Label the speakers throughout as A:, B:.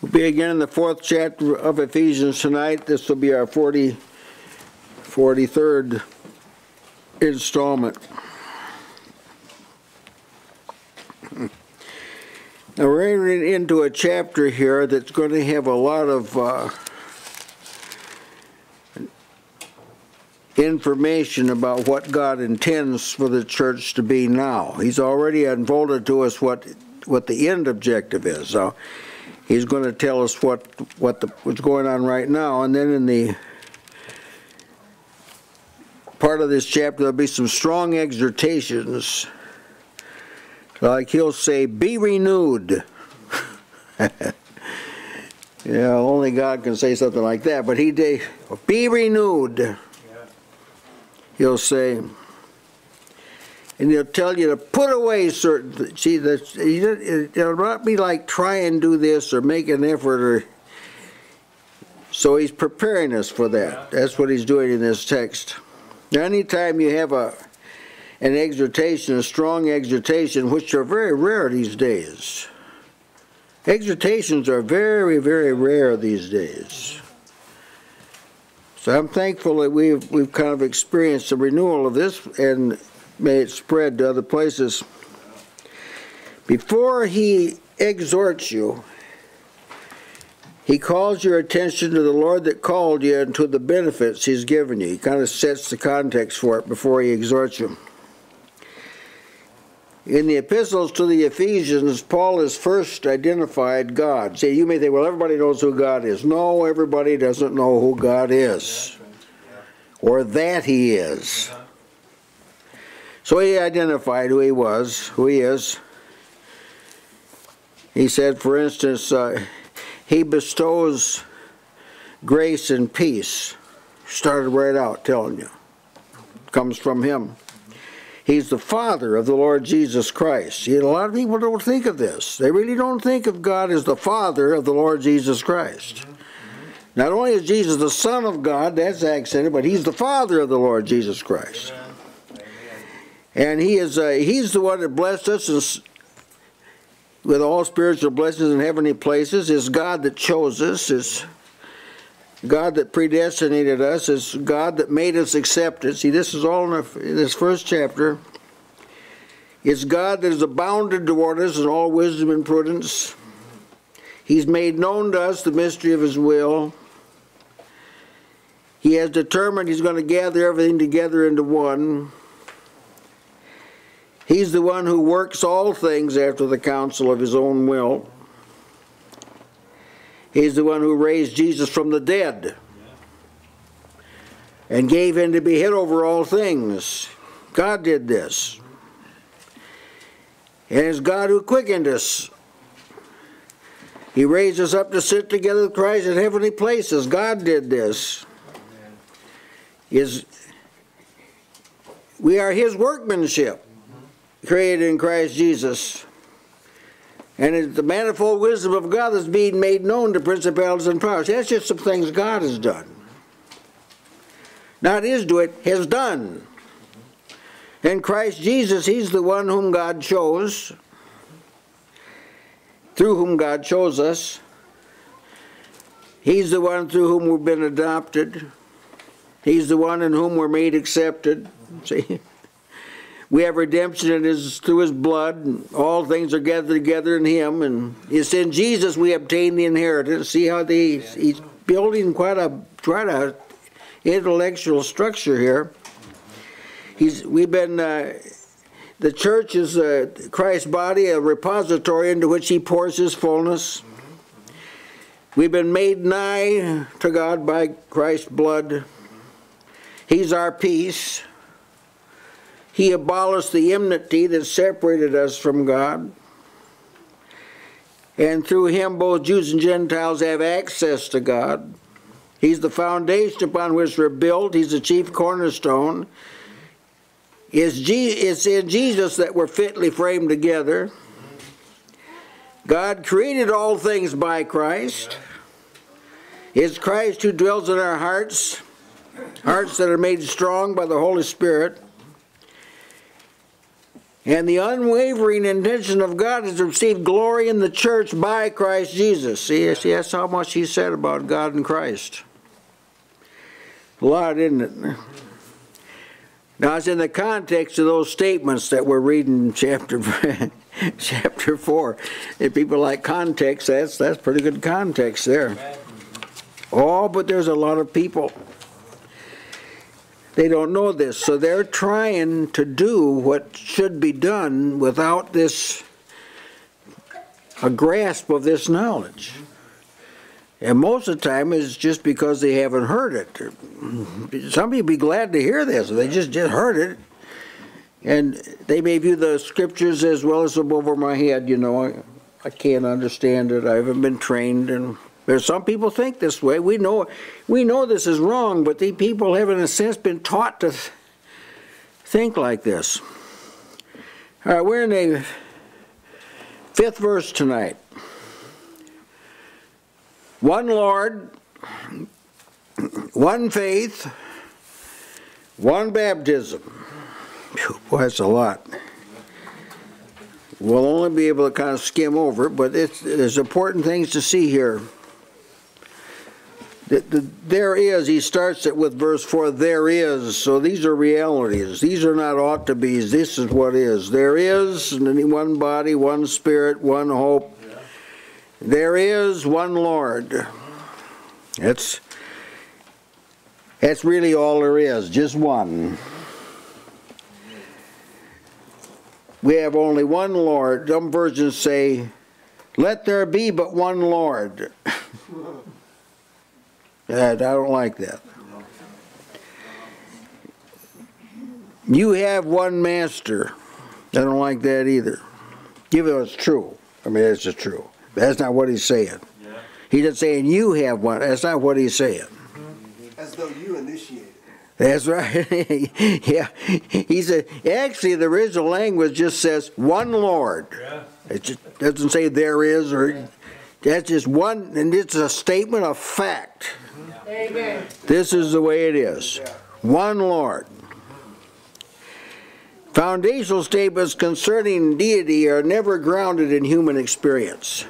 A: We'll be again in the fourth chapter of Ephesians tonight. This will be our 40, 43rd installment. Now we're entering into a chapter here that's going to have a lot of uh, information about what God intends for the church to be now. He's already unfolded to us what what the end objective is. So he's going to tell us what what the, what's going on right now, and then in the part of this chapter there'll be some strong exhortations. Like he'll say, "Be renewed." yeah, only God can say something like that. But he did, "Be renewed." He'll say, and he'll tell you to put away certain. See, that it'll not be like try and do this or make an effort or. So he's preparing us for that. That's what he's doing in this text. Now, anytime you have a an exhortation, a strong exhortation, which are very rare these days. Exhortations are very, very rare these days. So I'm thankful that we've we've kind of experienced a renewal of this, and may it spread to other places. Before he exhorts you, he calls your attention to the Lord that called you and to the benefits he's given you. He kind of sets the context for it before he exhorts you. In the epistles to the Ephesians, Paul has first identified God. See, you may think, well, everybody knows who God is. No, everybody doesn't know who God is or that he is. So he identified who he was, who he is. He said, for instance, uh, he bestows grace and peace. Started right out telling you. Comes from him. He's the Father of the Lord Jesus Christ. See, a lot of people don't think of this. They really don't think of God as the Father of the Lord Jesus Christ. Not only is Jesus the Son of God, that's accented, but He's the Father of the Lord Jesus Christ. And He is uh, He's the one that blessed us with all spiritual blessings in heavenly places. Is God that chose us. Is God that predestinated us. Is God that made us accepted. See, this is all in, in this first chapter. It's God that has abounded toward us in all wisdom and prudence. He's made known to us the mystery of His will. He has determined He's going to gather everything together into one. He's the one who works all things after the counsel of His own will. He's the one who raised Jesus from the dead and gave him to be head over all things. God did this. And it's God who quickened us. He raised us up to sit together with Christ in heavenly places. God did this. Is we are his workmanship created in Christ Jesus. And it's the manifold wisdom of God that's being made known to principalities and powers. That's just some things God has done. Not is do it, has done. In Christ Jesus, He's the one whom God chose, through whom God chose us. He's the one through whom we've been adopted. He's the one in whom we're made accepted. See? We have redemption in his, through his blood. all things are gathered together in him. And it's in Jesus we obtain the inheritance. See how he's building quite a, quite a intellectual structure here. He's, we've been, uh, the church is uh, Christ's body, a repository into which he pours his fullness. We've been made nigh to God by Christ's blood. He's our peace. He abolished the enmity that separated us from God. And through him, both Jews and Gentiles have access to God. He's the foundation upon which we're built. He's the chief cornerstone. It's in Jesus that we're fitly framed together. God created all things by Christ. It's Christ who dwells in our hearts, hearts that are made strong by the Holy Spirit. And the unwavering intention of God is to receive glory in the church by Christ Jesus. See, see that's how much he said about God and Christ. A lot, isn't it? Now, it's in the context of those statements that we're reading in chapter chapter four. If people like context, that's that's pretty good context there. Oh, but there's a lot of people. They don't know this, so they're trying to do what should be done without this a grasp of this knowledge. And most of the time it's just because they haven't heard it. Some people be glad to hear this. They just, just heard it. And they may view the scriptures as well as above my head, you know. I, I can't understand it. I haven't been trained and there's some people think this way. We know we know this is wrong, but the people have in a sense been taught to think like this. All right, we're in the fifth verse tonight. One Lord, one faith, one baptism. boy, that's a lot. We'll only be able to kind of skim over it, but there's important things to see here. The, the, there is, he starts it with verse 4, there is. So these are realities. These are not ought to be's. This is what is. There is one body, one spirit, one hope. There is one Lord. That's, that's really all there is, just one. We have only one Lord. Some versions say, let there be but one Lord. I don't like that. You have one master. I don't like that either. Give it it's true. I mean, that's just true. That's not what he's saying. Yeah. He's not saying you have one. That's not what he's saying. Mm-hmm.
B: As though you initiated.
A: That's right. yeah. He said, actually, the original language just says one Lord. Yeah. It just doesn't say there is or. That's just one, and it's a statement of fact. Amen. This is the way it is. One Lord. Foundational statements concerning deity are never grounded in human experience.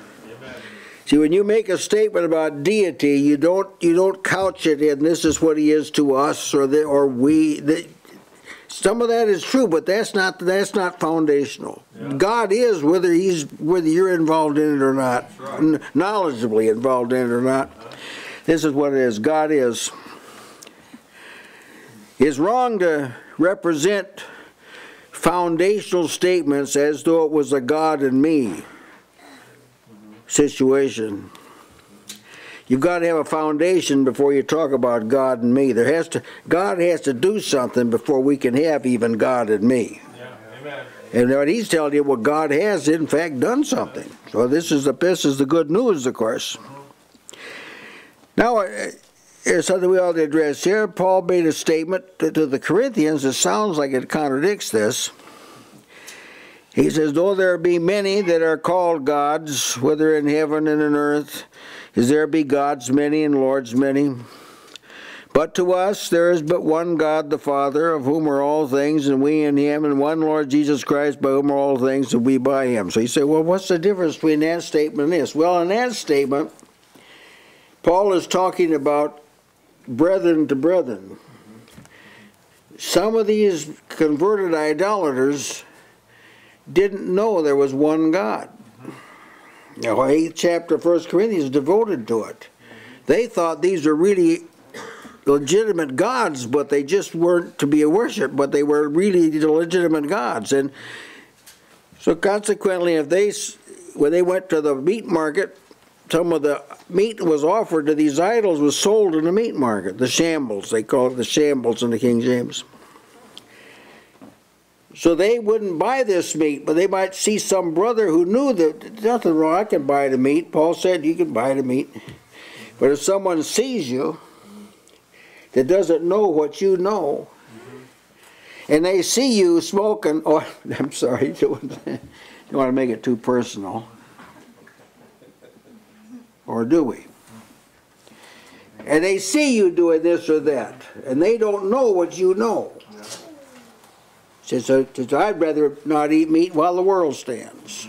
A: See, when you make a statement about deity, you don't you don't couch it in this is what he is to us or the, or we. The, some of that is true, but that's not that's not foundational. Yeah. God is whether he's whether you're involved in it or not, right. knowledgeably involved in it or not. This is what it is. God is. It's wrong to represent foundational statements as though it was a God and me situation. You've got to have a foundation before you talk about God and me. There has to God has to do something before we can have even God and me. Yeah, amen. And what he's telling you, well, God has in fact done something. So this is the this is the good news, of course. Now, uh, here's something we ought to address here. Paul made a statement to, to the Corinthians. It sounds like it contradicts this. He says, Though there be many that are called gods, whether in heaven and in earth, is there be gods many and lords many? But to us there is but one God the Father, of whom are all things, and we in him, and one Lord Jesus Christ, by whom are all things, and we by him. So you say, well, what's the difference between that statement and this? Well, in that statement, Paul is talking about brethren to brethren. Some of these converted idolaters didn't know there was one God. The eighth chapter of First Corinthians is devoted to it. They thought these were really legitimate gods, but they just weren't to be worshipped, but they were really the legitimate gods. And so consequently, if they, when they went to the meat market, some of the meat was offered to these idols was sold in the meat market, the shambles. They call it the shambles in the King James. So they wouldn't buy this meat, but they might see some brother who knew that nothing wrong, I can buy the meat. Paul said you can buy the meat. But if someone sees you that doesn't know what you know, and they see you smoking, oh, I'm sorry, don't want to make it too personal. Or do we? And they see you doing this or that, and they don't know what you know. Says, so- says, I'd rather not eat meat while the world stands.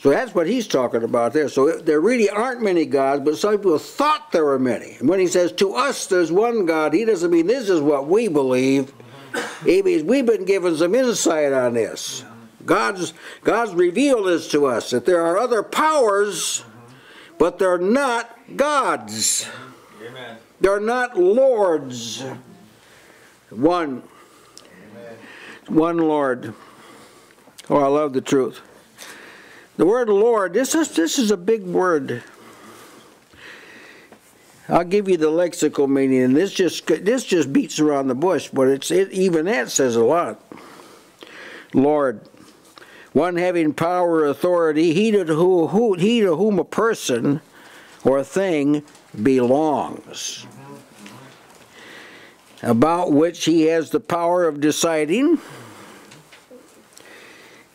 A: So that's what he's talking about there. So there really aren't many gods, but some people thought there were many. And when he says, to us there's one God, he doesn't mean this is what we believe. He means we've been given some insight on this. God's, God's revealed this to us, that there are other powers, but they're not gods.
C: Amen.
A: They're not lords. One. One Lord. Oh, I love the truth. The word Lord, this is, this is a big word. I'll give you the lexical meaning, and this just this just beats around the bush, but it's it, even that says a lot. Lord, one having power, or authority, he to who, who he to whom a person or a thing belongs, about which he has the power of deciding.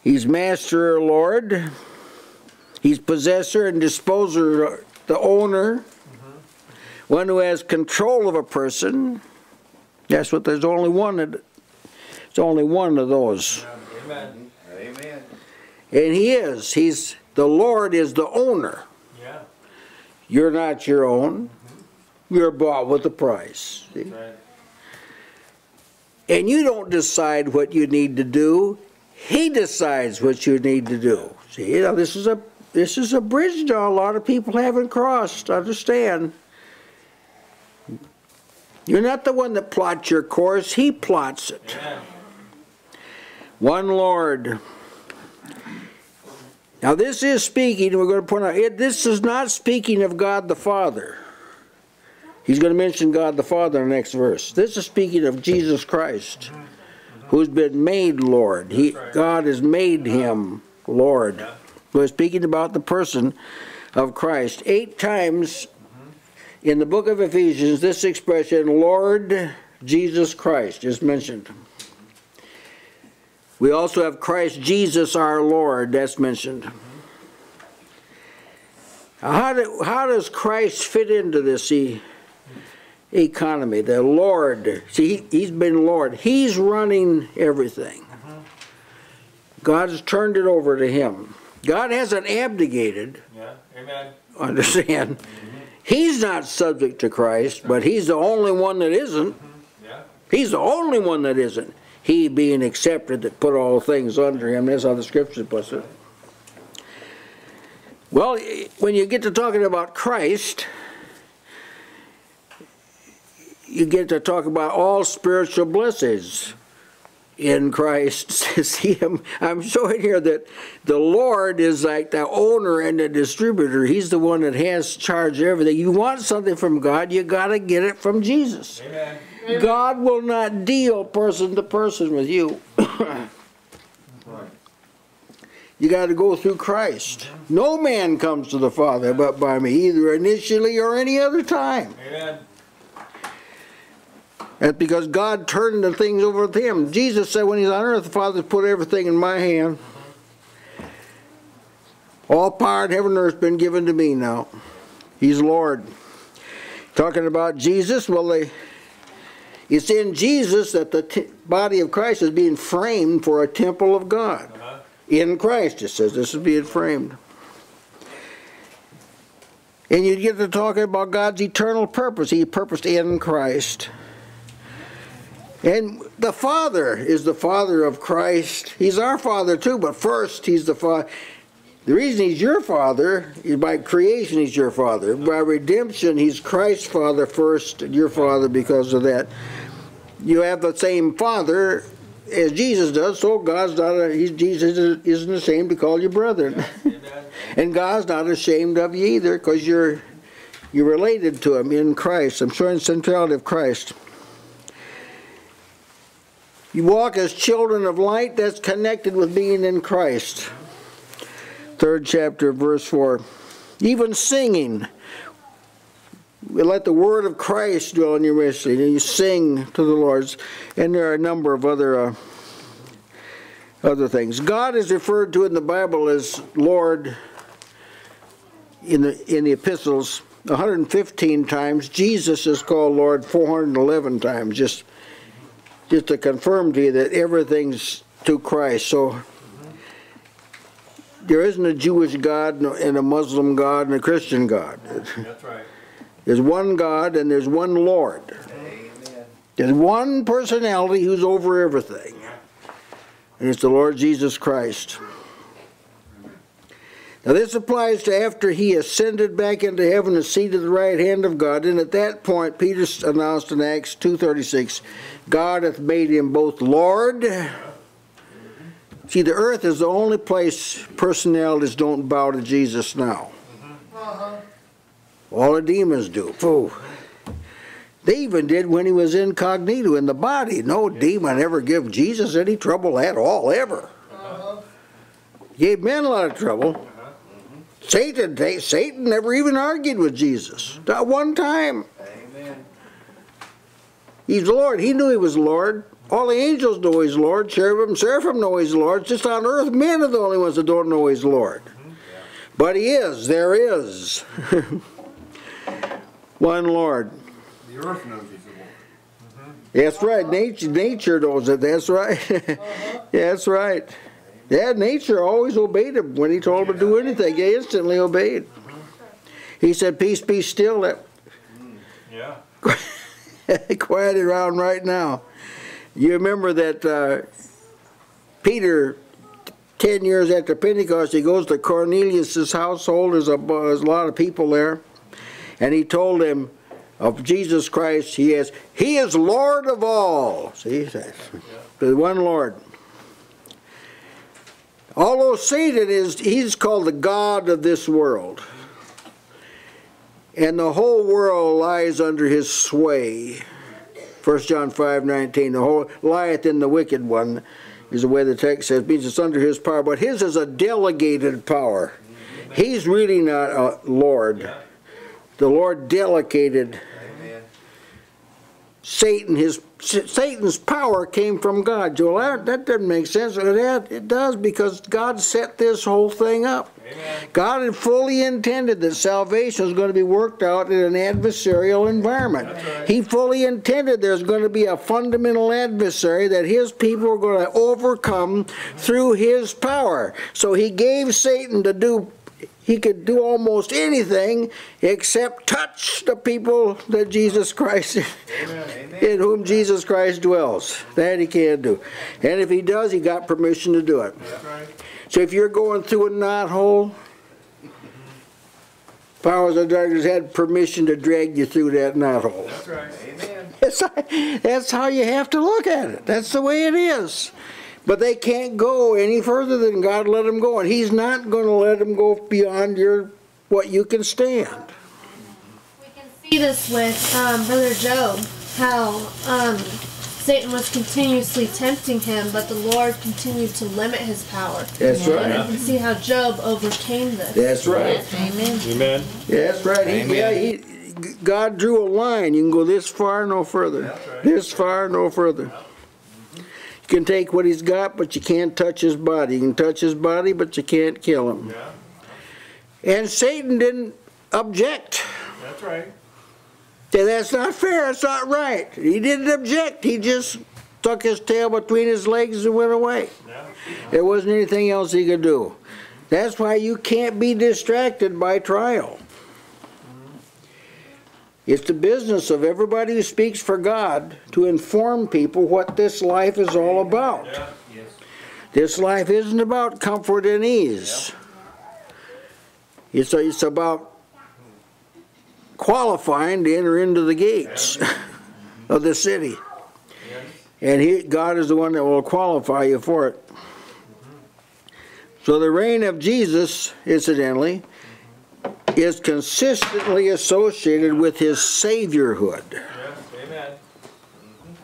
A: He's master or lord. He's possessor and disposer, the owner, one who has control of a person. That's what there's only one. It's only one of those,
C: Amen.
B: Amen.
A: and he is. He's the Lord is the owner.
C: Yeah.
A: You're not your own. Mm-hmm. You're bought with a price. See?
C: Right.
A: And you don't decide what you need to do. He decides what you need to do. See, you know, this is a this is a bridge that a lot of people haven't crossed. Understand? You're not the one that plots your course, he plots it. One Lord. Now this is speaking, we're going to point out, it, this is not speaking of God the Father. He's going to mention God the Father in the next verse. This is speaking of Jesus Christ, who's been made Lord. He, God has made him Lord. We're speaking about the person of Christ. Eight times in the book of Ephesians, this expression, Lord Jesus Christ, is mentioned. We also have Christ Jesus our Lord, that's mentioned. How, do, how does Christ fit into this economy? The Lord, see, he, he's been Lord. He's running everything. Mm-hmm. God's turned it over to him. God hasn't abdicated,
C: Yeah. Amen.
A: understand? Mm-hmm. He's not subject to Christ, but he's the only one that isn't. Mm-hmm.
C: Yeah.
A: He's the only one that isn't. He being accepted that put all things under him. That's how the scripture puts it. Well, when you get to talking about Christ, you get to talk about all spiritual blessings in Christ. See, I'm, I'm showing here that the Lord is like the owner and the distributor. He's the one that has charge of everything. You want something from God, you got to get it from Jesus.
C: Amen.
A: God will not deal person to person with you. you got to go through Christ. Mm-hmm. No man comes to the Father but by me, either initially or any other time.
C: Amen.
A: That's because God turned the things over to him. Jesus said when he's on earth, the Father put everything in my hand. All power in heaven and earth has been given to me now. He's Lord. Talking about Jesus, well, they, it's in Jesus that the t- body of Christ is being framed for a temple of God.
C: Uh-huh.
A: In Christ, it says this is being framed. And you get to talking about God's eternal purpose. He purposed in Christ. And the Father is the Father of Christ. He's our Father too, but first He's the Father. The reason He's your Father is by creation He's your Father. By redemption He's Christ's Father first, and your Father because of that. You have the same Father as Jesus does, so God's not a, Jesus isn't ashamed to call you brethren. And God's not ashamed of you either because you're, you're related to Him in Christ. I'm showing the centrality of Christ. You walk as children of light, that's connected with being in Christ. Third chapter, verse 4. Even singing. We let the word of Christ dwell in your midst, and you sing to the Lord. And there are a number of other uh, other things. God is referred to in the Bible as Lord in the in the epistles 115 times. Jesus is called Lord 411 times. Just just to confirm to you that everything's to Christ. So there isn't a Jewish God and a Muslim God and a Christian God.
C: That's right.
A: There's one God and there's one Lord. Amen. There's one personality who's over everything. And it's the Lord Jesus Christ. Now this applies to after he ascended back into heaven and seated at the right hand of God. And at that point, Peter announced in Acts 2.36, God hath made him both Lord. See, the earth is the only place personalities don't bow to Jesus now. Uh-huh. All the demons do. Pooh. They even did when he was incognito in the body. No demon ever give Jesus any trouble at all, ever. Uh-huh. Gave men a lot of trouble. Satan, they, Satan never even argued with Jesus. Not one time.
B: Amen.
A: He's Lord. He knew he was Lord. All the angels know he's Lord. Cherubim, seraphim know he's Lord. Just on earth, men are the only ones that don't know he's Lord. But he is. There is. One Lord.
B: The earth knows he's the Lord.
A: That's right. Nature, nature knows it. That's right. That's right. Yeah, nature always obeyed him when he told him to do anything. He instantly obeyed. He said, "Peace, be still." That
C: Yeah.
A: quieted around right now. You remember that uh, Peter, ten years after Pentecost, he goes to Cornelius's household. There's a, there's a lot of people there, and he told him of Jesus Christ. He is He is Lord of all. See, the one Lord. Although Satan is, he's called the God of this world. And the whole world lies under his sway. 1 John 5, 19, the whole lieth in the wicked one, is the way the text says, means it's under his power. But his is a delegated power. He's really not a Lord. The Lord delegated. Satan, his Satan's power came from God. Joel, that, that doesn't make sense. It, it does because God set this whole thing up.
C: Amen.
A: God had fully intended that salvation was going to be worked out in an adversarial environment.
C: Right.
A: He fully intended there's going to be a fundamental adversary that his people are going to overcome through his power. So he gave Satan to do he could do almost anything except touch the people that Jesus Christ in whom Jesus Christ dwells. That he can't do. And if he does, he got permission to do it. So if you're going through a knothole, powers of darkness had permission to drag you through that knothole.
C: That's right.
B: Amen.
A: That's, that's how you have to look at it. That's the way it is. But they can't go any further than God let them go, and He's not going to let them go beyond your what you can stand.
D: We can see this with um, Brother Job, how um, Satan was continuously tempting him, but the Lord continued to limit his power.
A: That's
D: And
A: right.
D: we can see how Job overcame this.
A: That's right.
D: Amen.
C: Amen.
A: Yeah, that's right. He, yeah, he, God drew a line. You can go this far, no further.
C: Right.
A: This far, no further. You can take what he's got, but you can't touch his body. You can touch his body, but you can't kill him.
C: Yeah.
A: And Satan didn't object.
C: That's right.
A: Say, that's not fair, that's not right. He didn't object, he just stuck his tail between his legs and went away.
C: Yeah.
A: There wasn't anything else he could do. That's why you can't be distracted by trial. It's the business of everybody who speaks for God to inform people what this life is all about.
C: Yeah.
B: Yes.
A: This life isn't about comfort and ease. It's, it's about qualifying to enter into the gates of the city.
C: Yes.
A: And he, God is the one that will qualify you for it. Mm-hmm. So the reign of Jesus, incidentally, is consistently associated with his saviorhood.
C: Yes. Amen.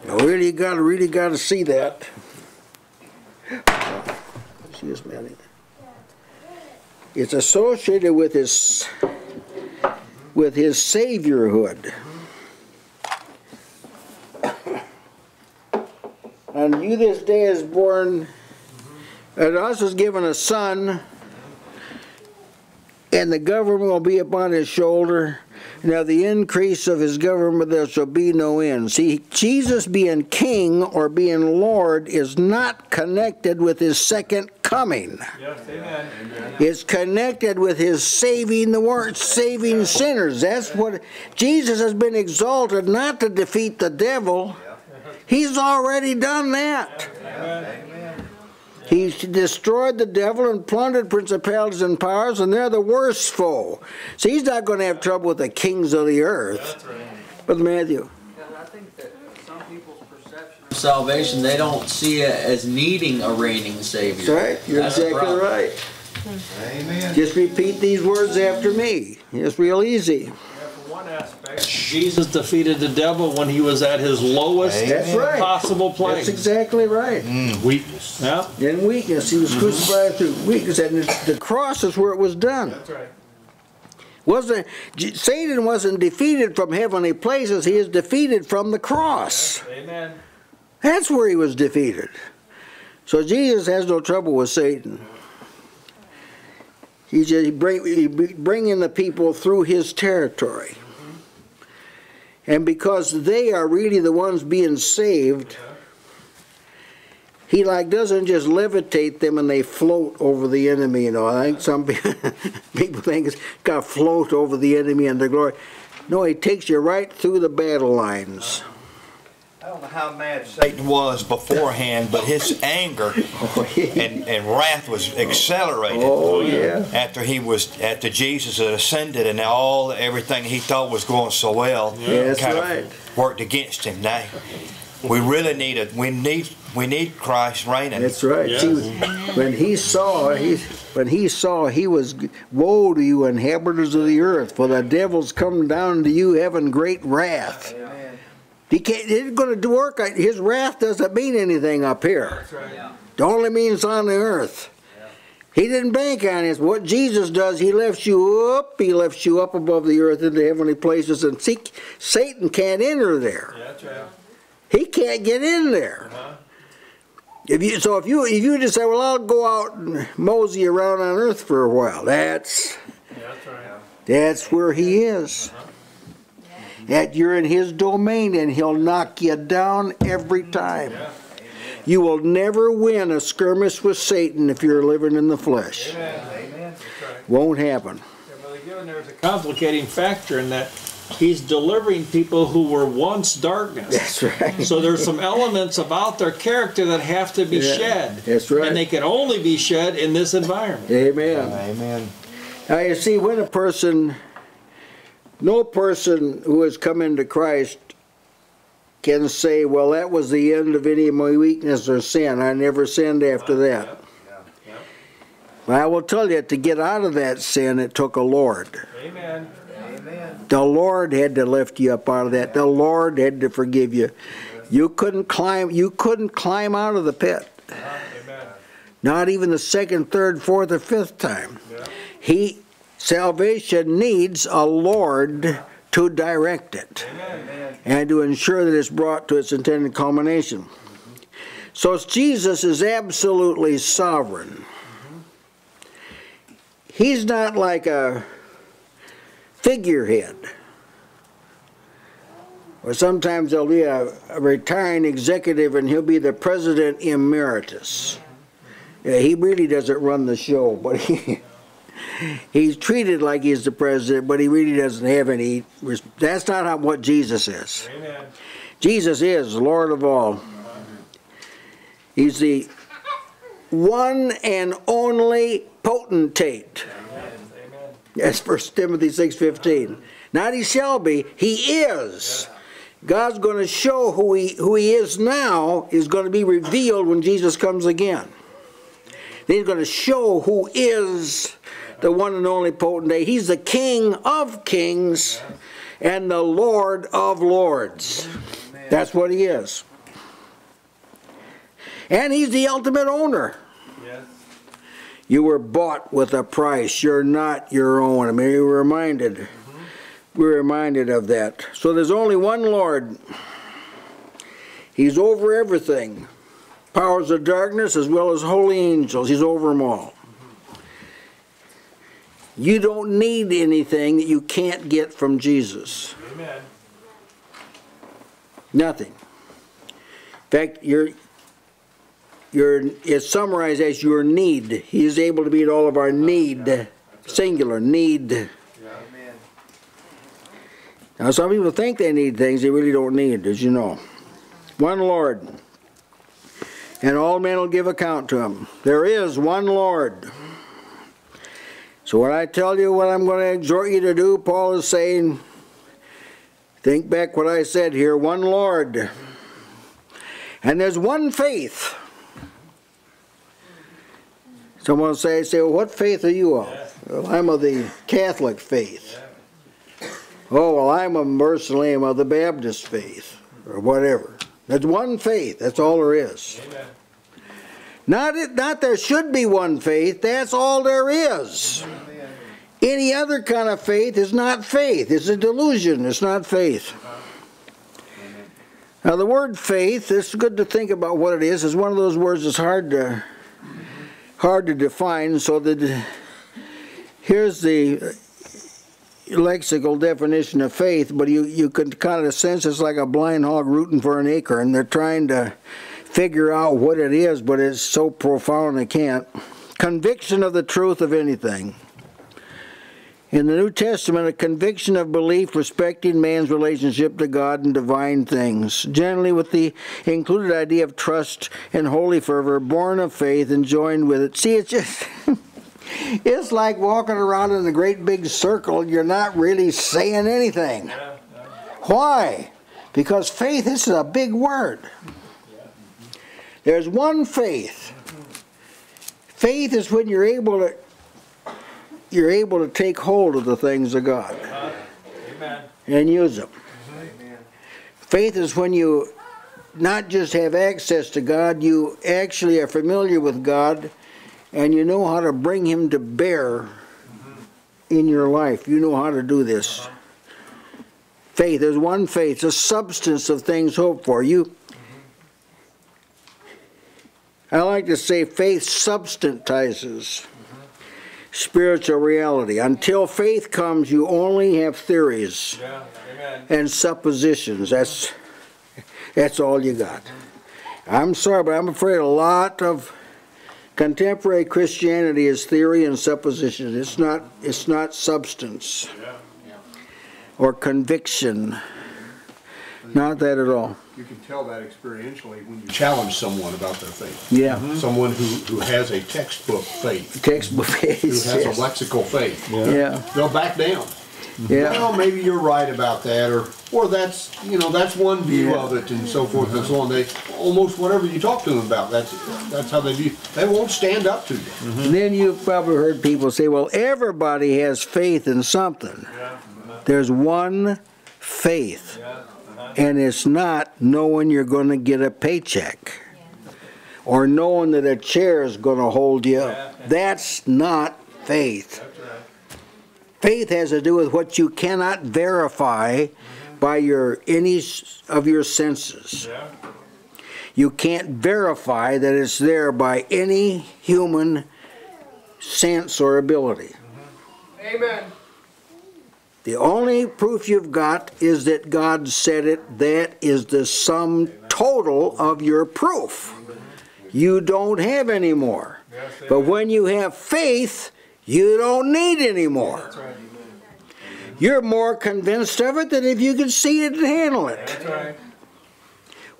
A: Now, really got to really got to see that. Excuse me. It's associated with his with his saviorhood. And you this day is born, and us is given a son, and the government will be upon his shoulder. Now the increase of his government there shall be no end. See, Jesus being king or being Lord is not connected with his second coming.
C: Yes, amen.
A: It's connected with his saving the world, saving sinners. That's what Jesus has been exalted not to defeat the devil. He's already done that.
C: Amen.
A: He's destroyed the devil and plundered principalities and powers, and they're the worst foe. So he's not going to have trouble with the kings of the earth.
C: That's right.
A: Brother Matthew.
E: I think that some people's perception of salvation, they don't see it as needing a reigning savior.
A: That's right. You're
E: That's
A: exactly
E: problem.
A: right.
B: Amen.
A: Just repeat these words after me. It's real easy.
C: Yeah, for one aspect,
F: Jesus defeated the devil when he was at his lowest
A: That's right.
F: possible
A: That's
F: place.
A: exactly right.
F: Mm, weakness. Yeah.
A: In weakness, he was mm-hmm. crucified through weakness, and the cross is where it was done.
C: that's right.
A: Wasn't Satan wasn't defeated from heavenly places? He is defeated from the cross.
C: Amen.
A: That's where he was defeated. So Jesus has no trouble with Satan. He's just he bring, he be- bringing the people through his territory. And because they are really the ones being saved, he like doesn't just levitate them and they float over the enemy. You know, I think some people think it's got to float over the enemy and the glory. No, he takes you right through the battle lines.
G: I don't know how mad Satan was beforehand, but his anger and, and wrath was accelerated
A: Oh yeah.
G: after he was after Jesus had ascended and all everything he thought was going so well
A: Yeah, that's
G: kind
A: right.
G: of worked against him. Now we really need it. We need we need Christ reigning.
A: That's right.
F: Yes.
A: See, when he saw, he, when he saw, he was, woe to you inhabitants of the earth, for the devil's come down to you having great wrath.
E: Amen.
A: He can't, it's going to work. His wrath doesn't mean anything up here.
C: That's right.
E: Yeah.
A: It only means on the earth. He didn't bank on it. What Jesus does, he lifts you up. He lifts you up above the earth into heavenly places, and see, Satan can't enter there.
C: Yeah, that's right.
A: He can't get in there.
C: Uh-huh.
A: If you so if you if you just say, well, I'll go out and mosey around on Earth for a while, that's
C: Yeah, that's right.
A: that's where he is. That you're in his domain, and he'll knock you down every time.
C: Yeah.
A: You will never win a skirmish with Satan if you're living in the flesh.
C: Amen. Amen. That's right.
A: Won't happen.
C: Yeah, there's a
F: Complicating factor in that he's delivering people who were once darkness.
A: That's right.
F: So there's some elements about their character that have to be
A: Yeah,
F: shed.
A: that's right.
F: And they can only be shed in this environment.
A: Amen.
G: Amen.
A: Now you see, when a person, no person who has come into Christ can say, well, that was the end of any of my weakness or sin. I never sinned after that. But I will tell you, to get out of that sin, it took a Lord.
C: Amen.
G: Amen.
A: The Lord had to lift you up out of that. The Lord had to forgive you. You couldn't climb. You couldn't climb out of the pit.
C: Amen.
A: Not even the second, third, fourth, or fifth time. He salvation needs a Lord to direct it
C: Amen.
A: and to ensure that it's brought to its intended culmination. So Jesus is absolutely sovereign. He's not like a figurehead. Or sometimes there'll be a, a retiring executive and he'll be the president emeritus. Yeah, he really doesn't run the show, but he, he's treated like he's the president, but he really doesn't have any. That's not how, what Jesus is.
C: Amen.
A: Jesus is Lord of all. He's the one and only potentate.
C: Amen.
A: That's First Timothy six fifteen. Not he shall be, he is. God's going to show who he who he is now is going to be revealed when Jesus comes again. Then he's going to show who is the one and only potentate. He's the King of kings and the Lord of lords. That's what he is. And he's the ultimate owner.
C: Yes.
A: You were bought with a price. You're not your own. I mean, we're reminded. Mm-hmm. We're reminded of that. So there's only one Lord. He's over everything. Powers of darkness as well as holy angels. He's over them all. You don't need anything that you can't get from Jesus.
C: Amen.
A: Nothing. In fact, your your it's summarized as your need. He is able to meet all of our need, singular need.
B: Amen.
A: Now, some people think they need things they really don't need, as you know. One Lord, and all men will give account to him. There is one Lord. So when I tell you what I'm going to exhort you to do, Paul is saying, think back what I said here, one Lord. And there's one faith. Someone will say, say, well, what faith are you of? Well, I'm of the Catholic faith. Oh, well, I'm a personally of the Baptist faith, or whatever. There's one faith, that's all there is.
C: Amen.
A: Not, not there should be one faith, that's all there is. Any other kind of faith is not faith, it's a delusion, it's not faith. Now, the word faith, it's good to think about what it is. It's one of those words that's hard to, hard to define, so that here's the lexical definition of faith, but you, you can kind of sense it's like a blind hog rooting for an acre, and they're trying to figure out what it is, but it's so profound I can't. Conviction of the truth of anything. In the New Testament, a conviction of belief respecting man's relationship to God and divine things, generally with the included idea of trust and holy fervor, born of faith and joined with it. See, it's just. It's like walking around in a great big circle. You're not really saying anything. Why? Because faith this is a big word. There's one faith. Faith is when you're able to you're able to take hold of the things of God
C: Amen.
A: and use them.
B: Amen.
A: Faith is when you not just have access to God, you actually are familiar with God and you know how to bring Him to bear in your life. You know how to do this. Faith, there's one faith, a substance of things hoped for. You, I like to say faith substantizes spiritual reality. Until faith comes, you only have theories
C: Yeah.
A: And suppositions. That's that's all you got. I'm sorry, but I'm afraid a lot of contemporary Christianity is theory and supposition. It's not it's not substance
C: Yeah.
A: or conviction. Not that at all.
B: You can tell that experientially when you challenge someone about their faith.
A: Yeah. Mm-hmm.
B: Someone who, who has a textbook faith,
A: Textbook faith.
B: who
A: faith.
B: has a lexical faith.
A: Yeah.
B: They'll back down. Mm-hmm.
A: Yeah.
B: Well, maybe you're right about that, or, or that's, you know, that's one view
A: Yeah.
B: of it and so forth and so on. They, almost whatever you talk to them about, that's, that's how they view, they won't stand up to you. Mm-hmm.
A: And then you've probably heard people say, well, everybody has faith in something.
C: Yeah.
A: There's one faith.
C: Yeah.
A: And it's not knowing you're going to get a paycheck or knowing that a chair is going to hold you up. That's not faith.
C: That's right.
A: Faith has to do with what you cannot verify mm-hmm. by your any of your senses.
C: Yeah.
A: You can't verify that it's there by any human sense or ability. Mm-hmm.
C: Amen.
A: The only proof you've got is that God said it. That is the sum total of your proof. You don't have any more. But when you have faith, you don't need any more. You're more convinced of it than if you could see it and handle it.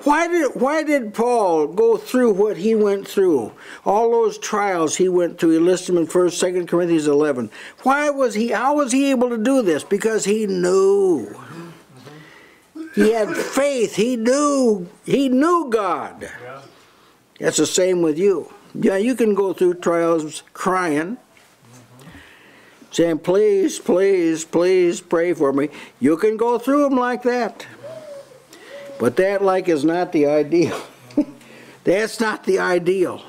A: Why did why did Paul go through what he went through? All those trials he went through. He lists them in First, Second Corinthians eleven. Why was he? How was he able to do this? Because he knew. He had faith. He knew. He knew God.
C: Yeah.
A: That's the same with you. Yeah, you can go through trials crying, saying, "Please, please, please pray for me." You can go through them like that. But that, like, is not the ideal. That's not the ideal.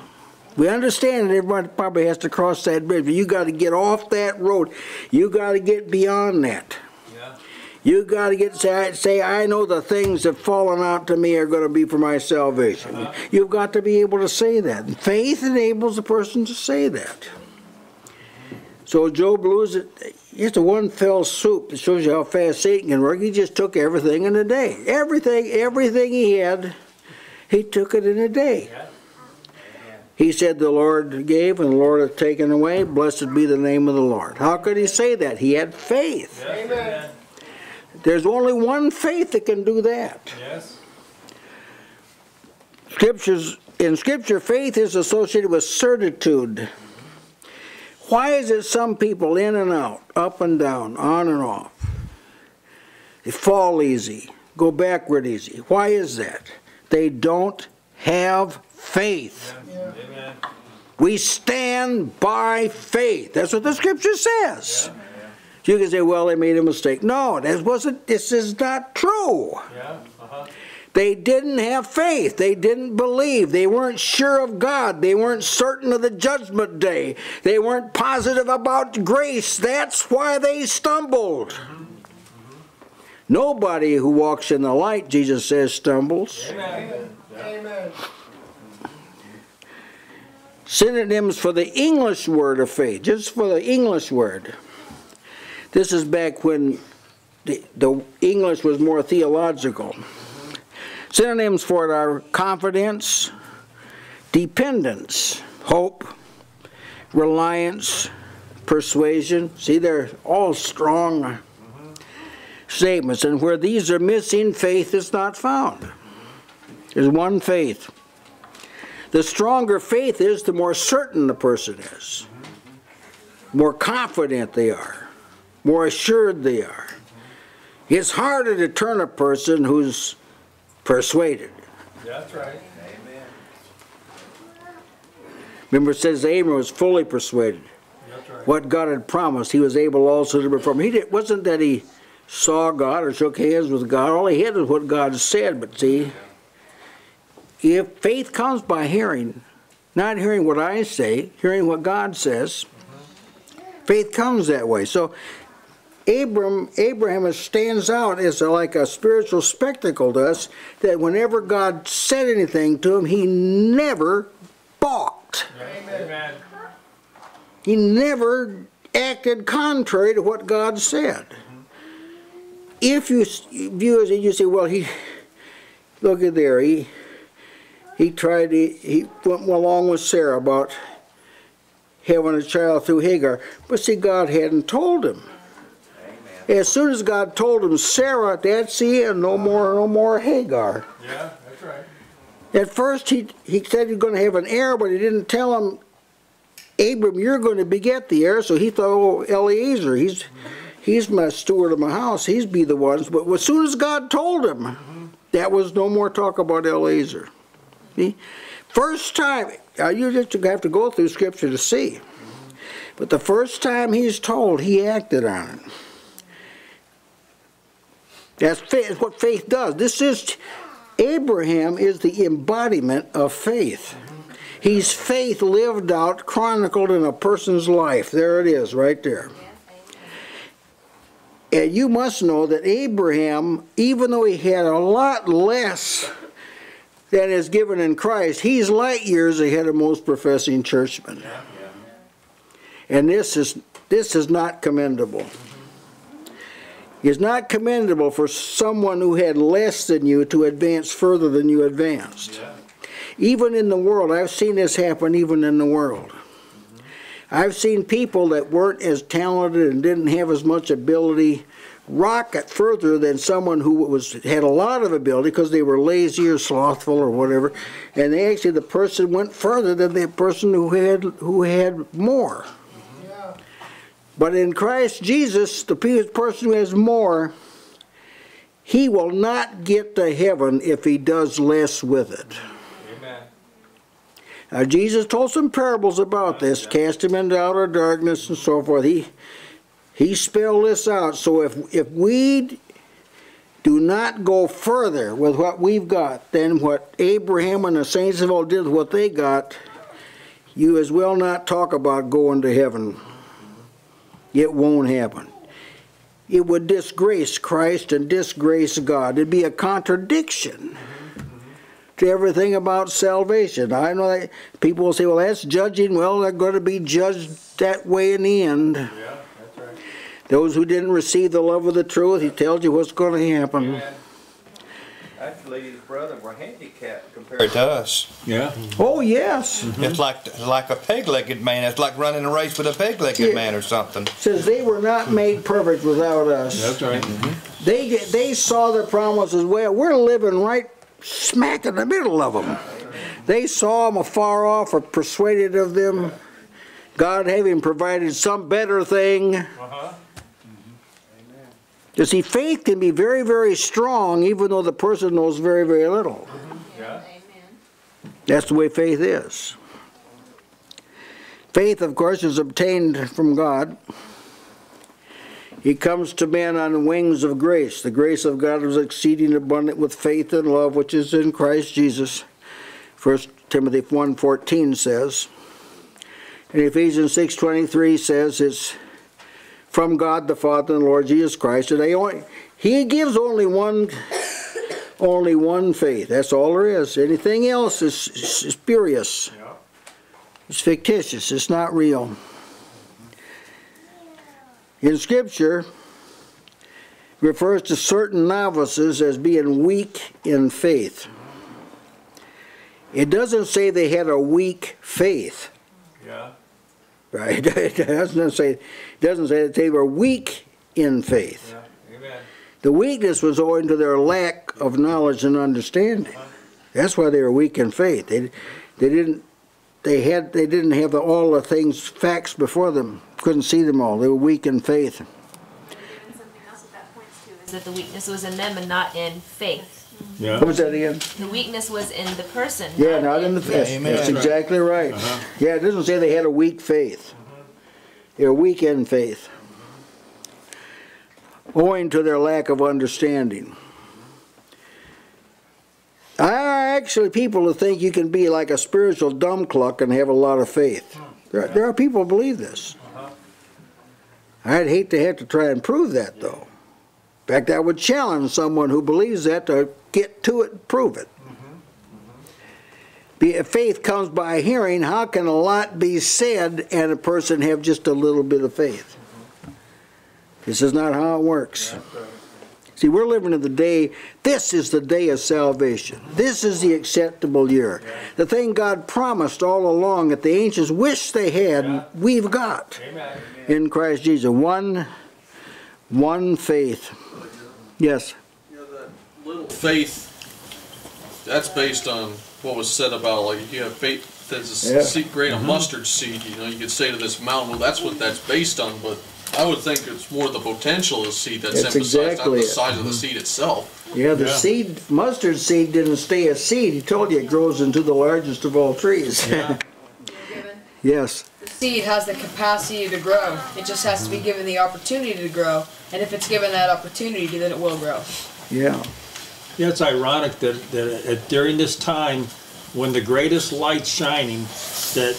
A: We understand that everybody probably has to cross that bridge, but you got to get off that road. You got to get beyond that.
C: Yeah.
A: You got to get say, say, I know the things that've fallen out to me are going to be for my salvation. Uh-huh. You've got to be able to say that. Faith enables a person to say that. So Job loses it. It's a one fell swoop that shows you how fast Satan can work. He just took everything in a day. Everything, everything he had, he took it in a day. He said, The Lord gave and the Lord hath taken away. Blessed be the name of the Lord. How could he say that? He had faith.
C: Amen.
A: There's only one faith that can do that.
C: Yes.
A: Scriptures in Scripture, faith is associated with certitude. Why is it some people in and out, up and down, on and off? They fall easy, go backward easy. Why is that? They don't have faith. We stand by faith. That's what the Scripture says. You can say, "Well, they made a mistake." No, that wasn't. This is not true.
C: Yeah. Uh-huh.
A: They didn't have faith. They didn't believe. They weren't sure of God. They weren't certain of the judgment day. They weren't positive about grace. That's why they stumbled. Nobody who walks in the light, Jesus says, stumbles.
C: Amen.
D: Amen.
A: Synonyms for the English word of faith, just for the English word. This is back when the, the English was more theological. Synonyms for it are confidence, dependence, hope, reliance, persuasion. See, they're all strong statements, and where these are missing, faith is not found. There's one faith. The stronger faith is, the more certain the person is, more confident they are, more assured they are. It's harder to turn a person who's persuaded.
C: That's right. Amen.
A: Remember, it says Abram was fully persuaded.
C: Right.
A: What God had promised, he was able also to perform. He did, wasn't that he saw God or shook hands with God. All he had was what God said. But see, if faith comes by hearing, not hearing what I say, hearing what God says, mm-hmm. faith comes that way. So Abram, Abraham stands out as a, like a spiritual spectacle to us that whenever God said anything to him, he never balked.
C: Amen.
A: He never acted contrary to what God said. If you view it, you say, well, he, look at there, he, he tried to, he went along with Sarah about having a child through Hagar, but see, God hadn't told him. As soon as God told him Sarah, that's the end, no more, no more Hagar.
C: Yeah, that's right.
A: At first, he, he said he's going to have an heir, but he didn't tell him, Abram, you're going to beget the heir. So he thought, oh, Eliezer, he's, he's my steward of my house. He's be the ones. But as soon as God told him, that was no more talk about Eliezer. See? First time, you just have to go through Scripture to see. But the first time he's told, he acted on it. That's faith, what faith does. This is Abraham is the embodiment of faith. He's faith lived out, chronicled in a person's life. There it is, right there. And you must know that Abraham, even though he had a lot less than is given in Christ, he's light years ahead of most professing churchmen. And this is this is not commendable. It's not commendable for someone who had less than you to advance further than you advanced. Even in the world, I've seen this happen even in the world. Mm-hmm. I've seen people that weren't as talented and didn't have as much ability rocket further than someone who was had a lot of ability because they were lazy or slothful or whatever, and they actually the person went further than the person who had who had more. But in Christ Jesus, the person who has more, he will not get to heaven if he does less with it.
C: Amen.
A: Now, Jesus told some parables about this, cast him into outer darkness and so forth. He, he spelled this out. So if, if we do not go further with what we've got than what Abraham and the saints of old did with what they got, you as well not talk about going to heaven. It won't happen. It would disgrace Christ and disgrace God. It'd be a contradiction to everything about salvation. I know that people will say, well, that's judging. Well, they're going to be judged that way in the end.
C: Yeah, that's right.
A: Those who didn't receive the love of the truth, he tells you what's going to happen.
C: Amen.
G: Actually, his brother were handicapped compared to us.
F: Yeah.
A: Oh, yes.
G: It's like, like a peg-legged man. It's like running a race with a peg-legged
A: Yeah.
G: man or something.
A: Says they were not made perfect without us.
F: That's right.
A: They get, they saw their the as well. We're living right smack in the middle of them. They saw them afar off or persuaded of them. God having provided some better thing.
C: Uh-huh.
A: You see, faith can be very, very strong even though the person knows very, very little.
C: Yeah.
A: That's the way faith is. Faith, of course, is obtained from God. He comes to man on wings of grace. The grace of God is exceeding abundant with faith and love, which is in Christ Jesus. 1 Timothy 1.14 says. And Ephesians 6.23 says it's from God the Father and Lord Jesus Christ. And they only, he gives only one only one faith. That's all there is. Anything else is, is spurious.
C: Yeah.
A: It's fictitious. It's not real. In Scripture, refers to certain novices as being weak in faith. It doesn't say they had a weak faith,
C: Yeah.
A: Right? It doesn't say, it doesn't say that they were weak in faith.
C: Yeah. Amen.
A: The weakness was owing to their lack of knowledge and understanding. That's why they were weak in faith. They, they didn't, they had, they didn't have the, all the things, facts before them. Couldn't see them all. They were weak in faith.
H: And something else that that points to is that the weakness was in them and not in faith.
F: Yeah.
A: What was that again?
H: The weakness was in the person.
A: Yeah, not in the faith.
G: Amen.
A: That's exactly right. Uh-huh. Yeah, it doesn't say they had a weak faith. They were weak in faith. Owing to their lack of understanding. There are actually people who think you can be like a spiritual dumb cluck and have a lot of faith. There, are- there are people who believe this. Uh-huh. I'd hate to have to try and prove that, though. In fact, I would challenge someone who believes that to get to it and prove it. Be, if faith comes by hearing, how can a lot be said and a person have just a little bit of faith? This is not how it works. See, we're living in the day, this is the day of salvation. This is the acceptable year. The thing God promised all along that the ancients wished they had, we've got
C: Amen.
A: in Christ Jesus. One, one faith. Yes.
I: You know, that little faith, that's based on what was said about, like, if you have faith that's a
A: Yeah.
I: seed, grain of mm-hmm. mustard seed, you know, you could say to this mountain, well, that's what that's based on, but I would think it's more the potential of the seed that's
A: That's
I: emphasized, not
A: exactly
I: the
A: it.
I: size of the mm-hmm. seed itself.
A: Yeah, the
F: Yeah.
A: seed, mustard seed didn't stay a seed. He told you it grows into the largest of all trees. yes.
J: The seed has the capacity to grow. It just has to be given the opportunity to grow. And if it's given that opportunity, then it will grow.
A: Yeah.
F: Yeah, it's ironic that, that uh, during this time, when the greatest light's shining, that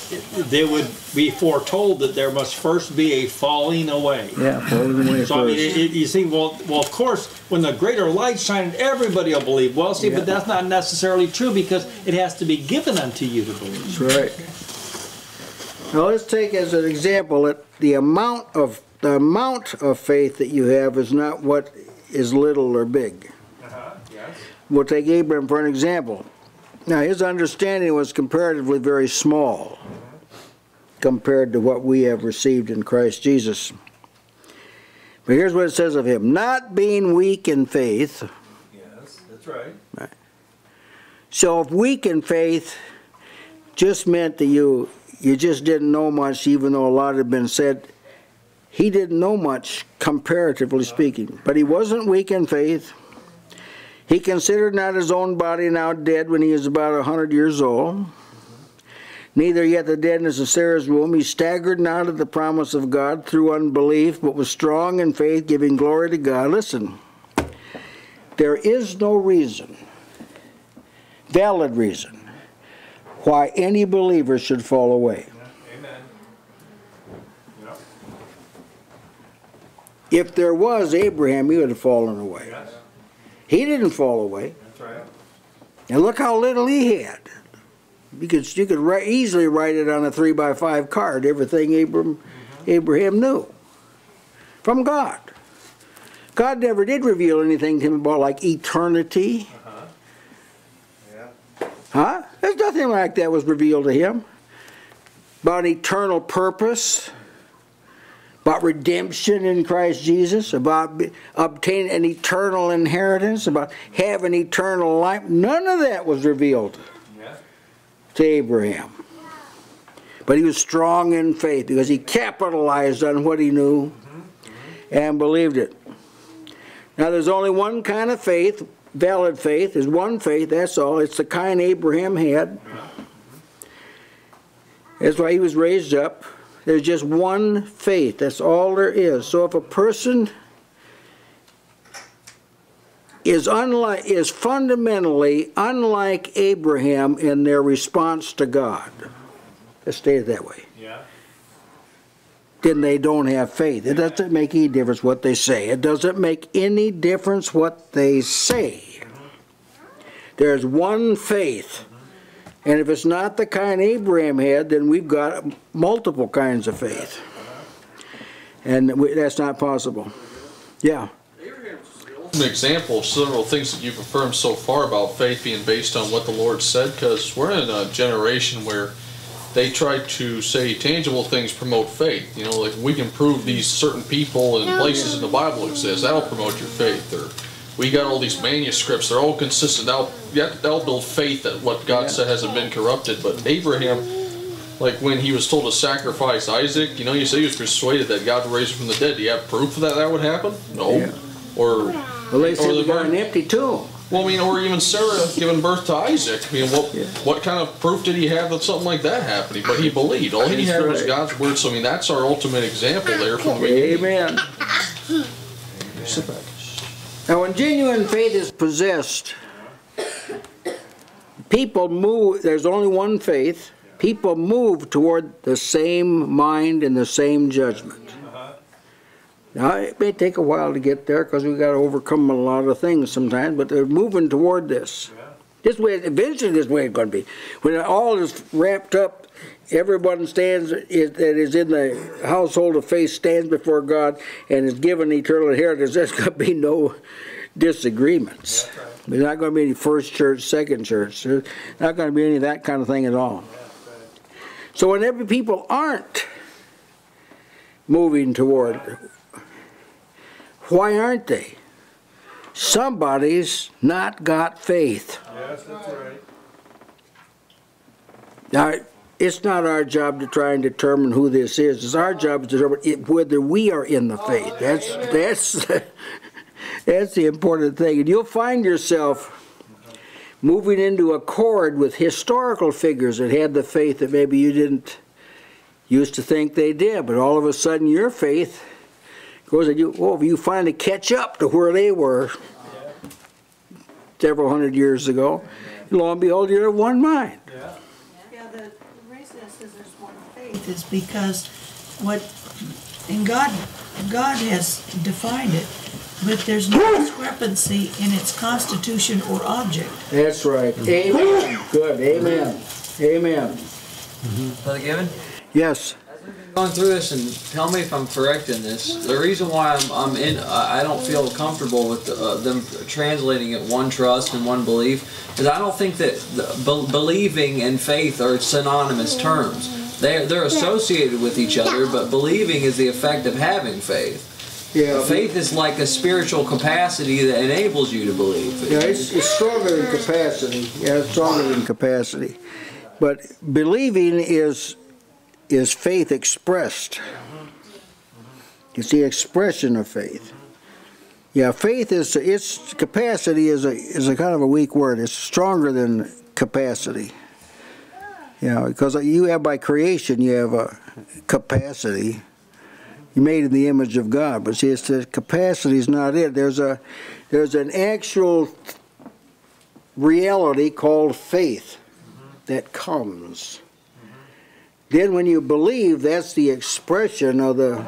F: they would be foretold that there must first be a falling away.
A: Yeah. Falling away
F: So I mean, it, it- you see, well, well, of course, when the greater light shining, everybody will believe. Well, see,
A: Yeah.
F: but that's not necessarily true because it has to be given unto you to believe.
A: That's right. Now let's take as an example that the amount of the amount of faith that you have is not what is little or big.
C: Uh-huh. Yes.
A: We'll take Abraham for an example. Now his understanding was comparatively very small compared to what we have received in Christ Jesus. But here's what it says of him not being weak in faith.
C: Yes. That's right. right.
A: So if weak in faith just meant that you you just didn't know much, even though a lot had been said, he didn't know much, comparatively speaking. But he wasn't weak in faith. He considered not his own body now dead when he was about a hundred years old. Neither yet the deadness of Sarah's womb. He staggered not at the promise of God through unbelief, but was strong in faith, giving glory to God. Listen, there is no reason valid reason why any believer should fall away.
C: Amen. Yep.
A: If there was Abraham, he would have fallen away.
C: Yes.
A: He didn't fall away.
C: That's right.
A: And look how little he had. You could, you could write, easily write it on a three by five card, everything Abram, mm-hmm. Abraham knew from God. God never did reveal anything to him about like eternity. Huh? There's nothing like that was revealed to him. About eternal purpose, about redemption in Christ Jesus, about obtaining an eternal inheritance, about having eternal life. None of that was revealed
C: Yeah.
A: to Abraham. But he was strong in faith because he capitalized on what he knew mm-hmm. Mm-hmm. and believed it. Now, there's only one kind of faith, valid faith. is one faith, that's all. It's the kind Abraham had. That's why he was raised up. There's just one faith. That's all there is. So if a person is unlike is fundamentally unlike Abraham in their response to God. Let's state it that way.
C: Yeah.
A: Then they don't have faith. It doesn't make any difference what they say. It doesn't make any difference what they say. There's one faith. And if it's not the kind Abraham had, then we've got multiple kinds of faith. And we, that's not possible. Yeah.
I: An example of several things that you've affirmed so far about faith being based on what the Lord said, because we're in a generation where they try to say tangible things promote faith. You know, like we can prove these certain people and places in the Bible exist. That'll promote your faith. Or we got all these manuscripts. They're all consistent. That'll, yeah, that'll build faith that what God said hasn't been corrupted. But Abraham, like when he was told to sacrifice Isaac, you know, you say he was persuaded that God would raise him from the dead. Do you have proof that that would happen? No.
A: Yeah.
I: Or
A: Well, they said
I: Or the
A: we got an empty tomb.
I: Well, I mean, or even Sarah giving birth to Isaac. I mean, what
A: Yeah.
I: what kind of proof did he have of something like that happening? But he believed. All he had was. God's word. So I mean, that's our ultimate example there from the beginning.
A: Amen. Now, when genuine faith is possessed, people move, there's only one faith, people move toward the same mind and the same judgment. Now, it may take a while to get there because we've got to overcome a lot of things sometimes, but they're moving toward this. This way, eventually, this way it's going to be. When all is wrapped up, everyone stands is, that is in the household of faith stands before God and is given eternal inheritance. There's going to be no disagreements. There's not going to be any first church, second church. There's not going to be any of that kind of thing at all. So whenever people aren't moving toward, why aren't they? Somebody's not got faith.
C: Yes, that's right.
A: Now, it's not our job to try and determine who this is. It's our job to determine it- whether we are in the faith. That's that's that's the important thing. And you'll find yourself moving into accord with historical figures that had the faith that maybe you didn't used to think they did, but all of a sudden your faith goes and you oh, you finally catch up to where they were several hundred years ago. Lo and behold, you're of one mind.
C: Yeah.
K: Yeah, the reason it says there's one faith is because what, and God, God has defined it, but there's no discrepancy in its constitution or object.
A: That's right. Amen. Good. Amen. Amen.
E: Brother Given?
A: Yes.
E: Going through this and tell me if I'm correct in this. The reason why I'm, I'm in, I I don't feel comfortable with uh, them translating it one trust and one belief, is I don't think that the, be, believing and faith are synonymous terms. They're, they're associated with each other, but believing is the effect of having faith.
A: Yeah.
E: Faith is like a spiritual capacity that enables you to believe.
A: Yeah, it's, it's stronger than capacity. Yeah, it's stronger than capacity. But believing is is faith expressed. It's the expression of faith. Yeah, faith is its capacity is a is a kind of a weak word. It's stronger than capacity. Yeah, because you have by creation you have a capacity. You're made in the image of God, but see, it's the capacity is not it. There's a there's an actual reality called faith that comes. Then when you believe, that's the expression of the,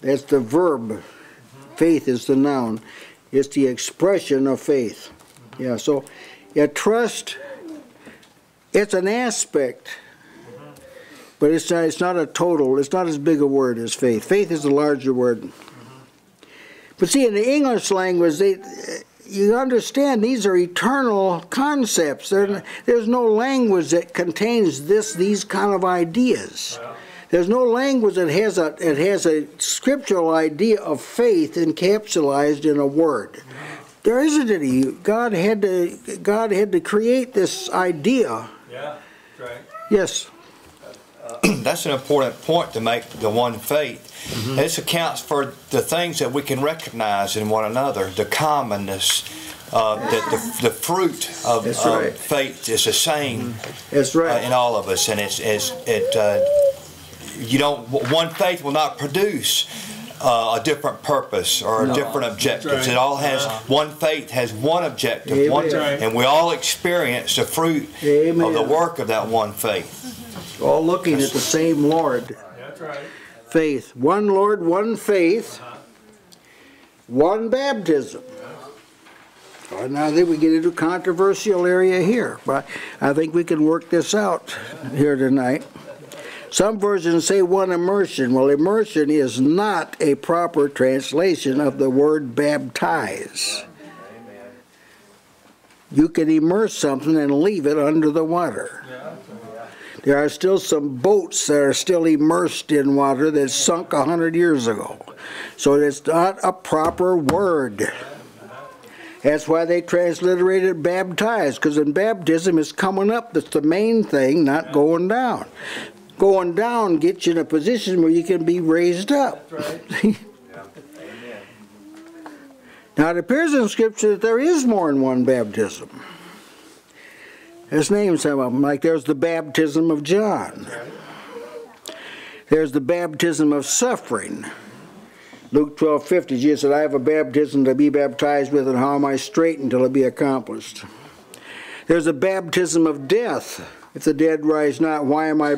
A: that's the verb. Faith is the noun. It's the expression of faith. Yeah, so Yeah, trust, it's an aspect, but it's not, it's not a total, it's not as big a word as faith. Faith is a larger word. But see, in the English language, they, you understand these are eternal concepts. There, there's no language that contains this, these kind of ideas. There's no language that has a, it has a scriptural idea of faith encapsulated in a word. There isn't any. God had to, God had to create this idea.
C: Yeah, right.
A: Yes.
G: That's an important point to make, the one faith. This accounts for the things that we can recognize in one another, the commonness, uh, that the, the fruit of,
A: That's
G: of
A: right.
G: faith is the same
A: That's
G: uh,
A: right.
G: in all of us, and it's, it's it. Uh, you don't. One faith will not produce uh, a different purpose or
A: No.
G: different objectives.
C: right.
G: It all has one faith has one objective, one,
A: That's
G: and we all experience the fruit of the work of that one faith.
A: All looking at the same Lord.
C: That's right.
A: Faith. One Lord, one faith, uh-huh. one baptism. Oh, now then we get into a controversial area here, but I think we can work this out here tonight. Some versions say one immersion. Well, immersion is not a proper translation of the word baptize. You can immerse something and leave it under the water. There are still some boats that are still immersed in water that sunk a hundred years ago. So it's not a proper word. That's why they transliterated baptized, because in baptism it's coming up that's the main thing, not going down. Going down gets you in a position where you can be raised up. now it appears in Scripture that there is more than one baptism. There's names some of them, like there's the baptism of John. There's the baptism of suffering. Luke 12, 50, Jesus said, I have a baptism to be baptized with, and how am I straight until it be accomplished? There's a baptism of death. If the dead rise not, why am I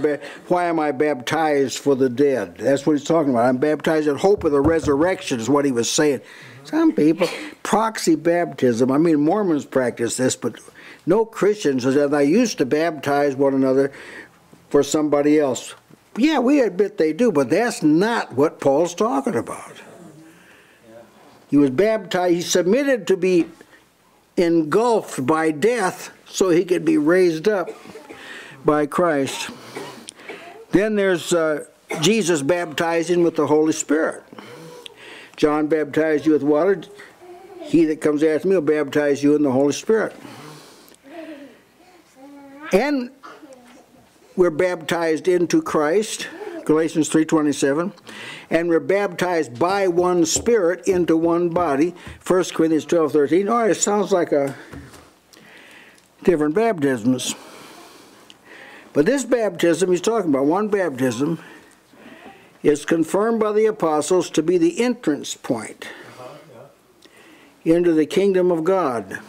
A: why am I baptized for the dead? That's what he's talking about. I'm baptized in hope of the resurrection, is what he was saying. Some people, proxy baptism, I mean, Mormons practice this, but no Christians, and they used to baptize one another for somebody else. Yeah, we admit they do, but that's not what Paul's talking about. He was baptized, he submitted to be engulfed by death so he could be raised up by Christ. Then there's uh, Jesus baptizing with the Holy Spirit. John baptized you with water. He that comes after me will baptize you in the Holy Spirit. And we're baptized into Christ, Galatians 3.27, and we're baptized by one Spirit into one body, 1 Corinthians 12.13. All right, it sounds like a different baptisms. But this baptism he's talking about, one baptism, is confirmed by the apostles to be the entrance point uh-huh, into the kingdom of God,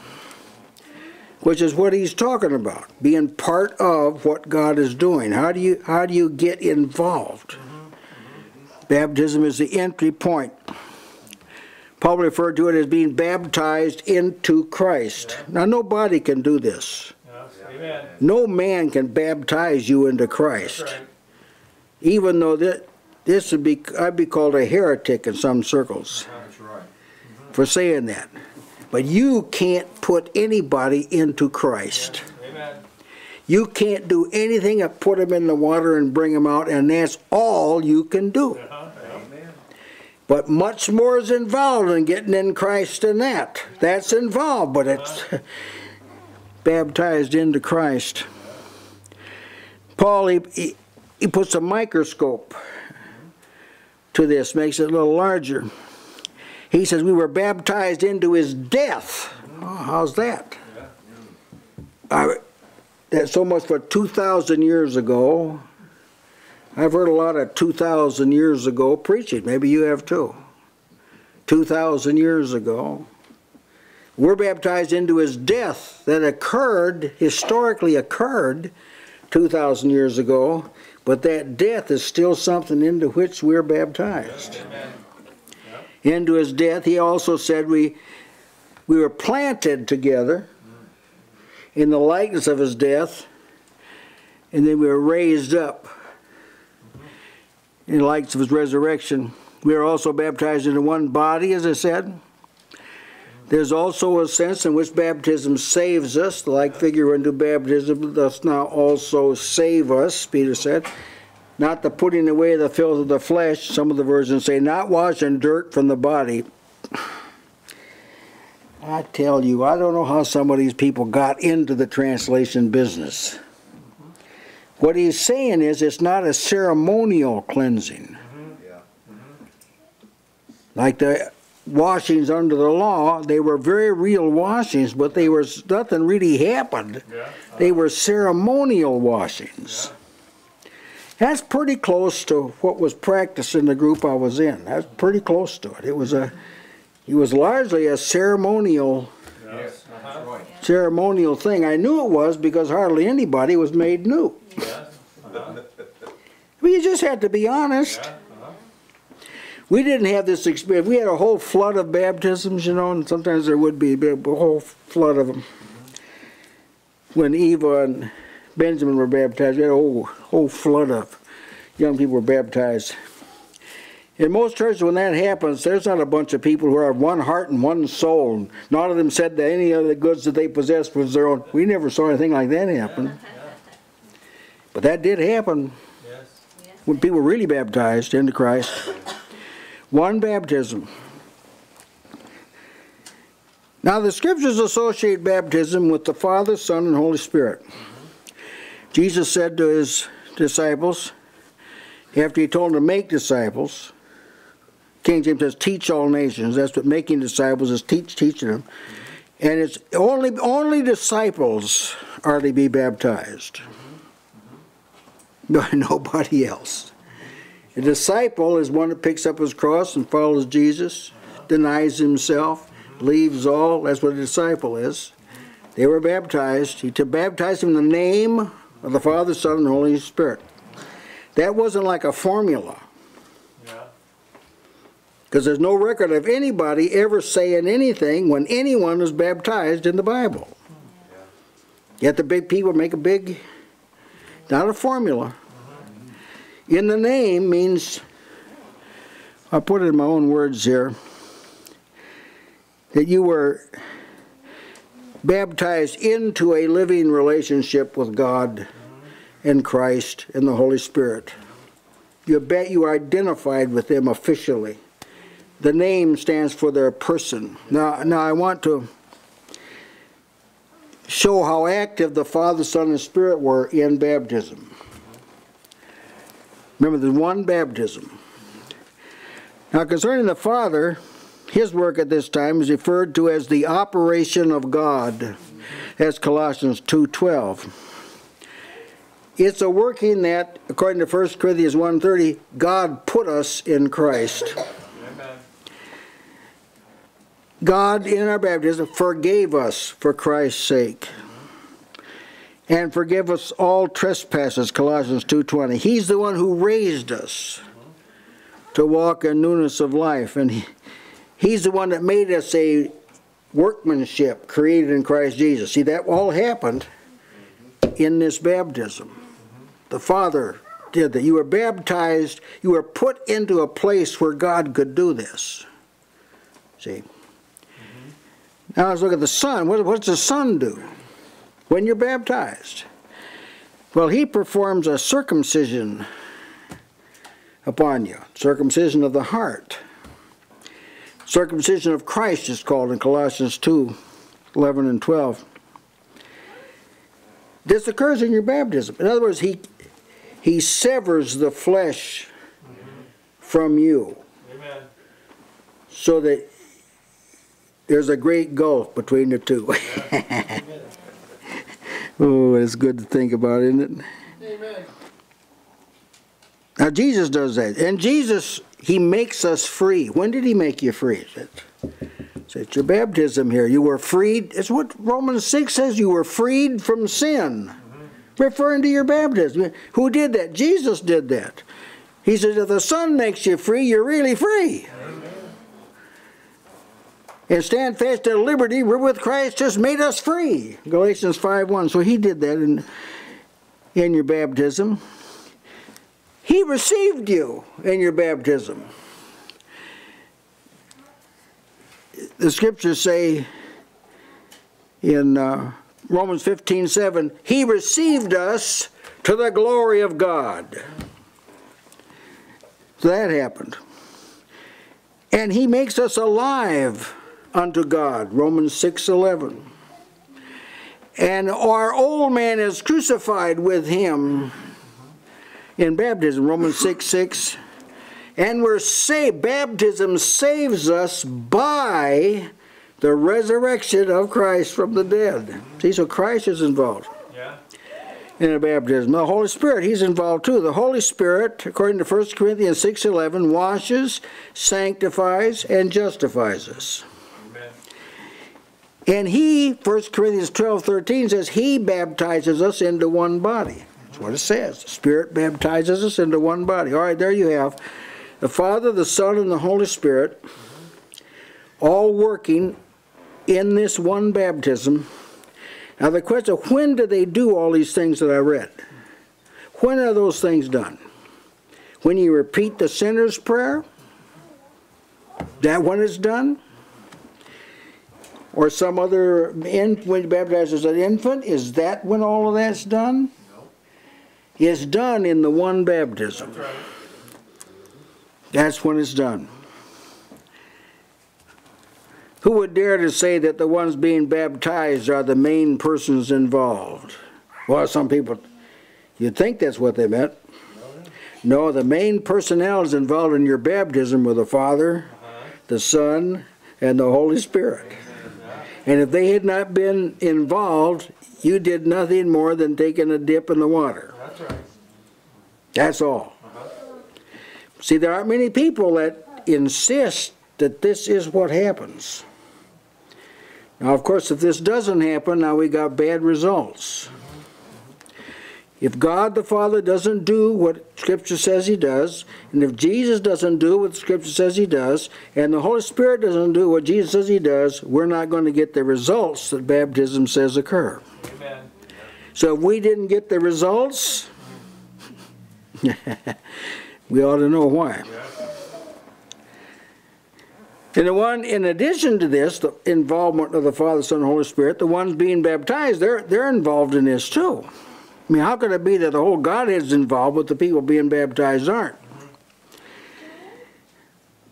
A: which is what he's talking about, being part of what God is doing. How do you how do you get involved? Baptism is the entry point. Paul referred to it as being baptized into Christ. Now nobody can do this.
C: Yes.
A: No man can baptize you into Christ.
C: right.
A: Even though that this would be I'd be called a heretic in some circles
C: That's right. Mm-hmm.
A: for saying that. But you can't put anybody into Christ.
C: Amen.
A: You can't do anything but put them in the water and bring them out, and that's all you can do.
C: Uh-huh.
A: But much more is involved in getting in Christ than that. That's involved, but it's baptized into Christ. Paul, he, he, he puts a microscope to this, makes it a little larger. He says, We were baptized into his death. Oh, how's that? I, that's so much for 2,000 years ago. I've heard a lot of 2,000 years ago preaching. Maybe you have too. 2,000 years ago. We're baptized into his death that occurred, historically occurred 2,000 years ago, but that death is still something into which we're baptized. Into his death, he also said we, we were planted together in the likeness of his death, and then we were raised up in the likeness of his resurrection. We are also baptized into one body, as I said. There's also a sense in which baptism saves us, the like figure unto baptism does now also save us, Peter said. Not the putting away of the filth of the flesh, some of the versions say, not washing dirt from the body. I tell you, I don't know how some of these people got into the translation business. What he's saying is it's not a ceremonial cleansing. Like the washings under the law, they were very real washings, but they were nothing really happened. They were ceremonial washings. That's pretty close to what was practiced in the group I was in. That's pretty close to it. It was a, it was largely a ceremonial,
C: Yes.
A: Ceremonial thing. I knew it was because hardly anybody was made new.
C: Yes. Uh-huh.
A: You just had to be honest.
C: Yeah. Uh-huh.
A: We didn't have this experience. We had a whole flood of baptisms, you know, and sometimes there would be a whole flood of them. When Eva and Benjamin were baptized, we had a whole, whole flood of young people were baptized. In most churches, when that happens, there's not a bunch of people who are of one heart and one soul. None of them said that any of the goods that they possessed was their own. We never saw anything like that happen. But that did happen when people were really baptized into Christ. One baptism. Now, the scriptures associate baptism with the Father, Son, and Holy Spirit. Jesus said to his disciples, after he told them to make disciples, King James says, teach all nations. That's what making disciples is teach, teaching them. And it's only, only disciples are to be baptized. No, nobody else. A disciple is one that picks up his cross and follows Jesus, denies himself, leaves all. That's what a disciple is. They were baptized. He to baptize them in the name of the Father, Son, and Holy Spirit. That wasn't like a formula,
C: Yeah.
A: because there's no record of anybody ever saying anything when anyone was baptized in the Bible. Yet the big people make a big, not a formula. Mm-hmm. In the name means, I'll put it in my own words here, that you were baptized into a living relationship with God and Christ and the Holy Spirit. You bet you identified with them officially. The name stands for their person. Now, now I want to show how active the Father, Son, and Spirit were in baptism. Remember, there's one baptism. Now, concerning the Father, his work at this time is referred to as the operation of God, as Colossians 2.12. It's a working that, according to 1 Corinthians 1.30, God put us in Christ.
C: Amen.
A: God, in our baptism, forgave us for Christ's sake. And forgive us all trespasses, Colossians 2.20. He's the one who raised us to walk in newness of life. And he, He's the one that made us a workmanship created in Christ Jesus. See, that all happened in this baptism. The Father did that. You were baptized, you were put into a place where God could do this. See? Mm-hmm. Now let's look at the Son. What, what does the Son do when you're baptized? Well, He performs a circumcision upon you, circumcision of the heart. Circumcision of Christ is called in Colossians 2 11 and 12. This occurs in your baptism. In other words, He, he severs the flesh from you
C: Amen.
A: so that there's a great gulf between the two. oh, it's good to think about, isn't it?
C: Amen.
A: Now, Jesus does that. And Jesus, He makes us free. When did He make you free? It's, it's your baptism here. You were freed. It's what Romans 6 says. You were freed from sin. Referring to your baptism. Who did that? Jesus did that. He says, if the Son makes you free, you're really free. And stand fast in liberty wherewith Christ has made us free. Galatians 5 1. So he did that in, in your baptism. He received you in your baptism. The scriptures say in uh, Romans 15 7, He received us to the glory of God. That happened. And He makes us alive unto God. Romans 6 11. And our old man is crucified with Him in baptism, Romans 6 6. And we're saved. Baptism saves us by the resurrection of Christ from the dead. See, so Christ is involved
C: Yeah.
A: in a baptism. The Holy Spirit, He's involved too. The Holy Spirit, according to 1 Corinthians 6.11, washes, sanctifies, and justifies us.
C: Amen.
A: And He, 1 Corinthians 12.13 says, He baptizes us into one body. That's what it says. The Spirit baptizes us into one body. All right, there you have the Father, the Son, and the Holy Spirit all working in this one baptism. Now the question, when do they do all these things that I read? When are those things done? When you repeat the sinner's prayer? That when it's done? Or some other, in, when you baptize as an infant, is that when all of that's done? It's done in the one baptism.
C: That's right.
A: That's when it's done. Who would dare to say that the ones being baptized are the main persons involved? Well, some people, you'd think that's what they meant. No, the main personnel is involved in your baptism were the Father, the Son, and the Holy Spirit. And if they had not been involved, you did nothing more than taking a dip in the water.
C: That's right.
A: That's all. See, there aren't many people that insist that this is what happens. Now, of course, if this doesn't happen, now we got bad results. If God the Father doesn't do what Scripture says He does, and if Jesus doesn't do what Scripture says He does, and the Holy Spirit doesn't do what Jesus says He does, we're not going to get the results that baptism says occur.
C: Amen.
A: So if we didn't get the results, we ought to know why. And the one, in addition to this, the involvement of the Father, Son, and Holy Spirit, the ones being baptized, they're, they're involved in this too. I mean, how could it be that the whole Godhead's involved, but the people being baptized aren't?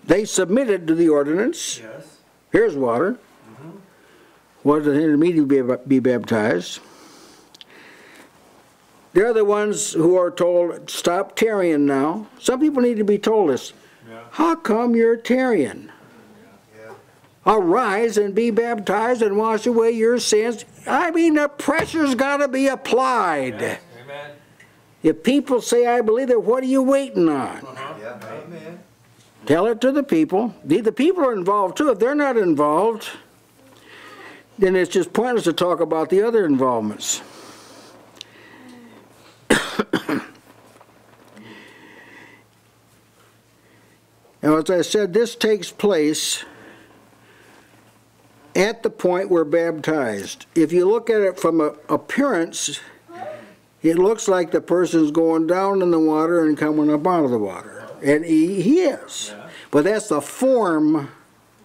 A: They submitted to the ordinance.
C: Yes.
A: Here's water. Mm-hmm. What does it hinder me to be, be baptized? They're the ones who are told, stop tarrying now. Some people need to be told this.
C: Yeah.
A: How come you're tarrying? Arise and be baptized and wash away your sins. I mean, the pressure's got to be applied.
C: Amen.
A: If people say, I believe it, what are you waiting on? Uh-huh.
C: Yeah. Amen.
A: Tell it to the people. The, the people are involved too. If they're not involved, then it's just pointless to talk about the other involvements. now, as I said, this takes place at the point we're baptized. If you look at it from a appearance, it looks like the person's going down in the water and coming up out of the water. And he, he is.
C: Yeah.
A: But that's the form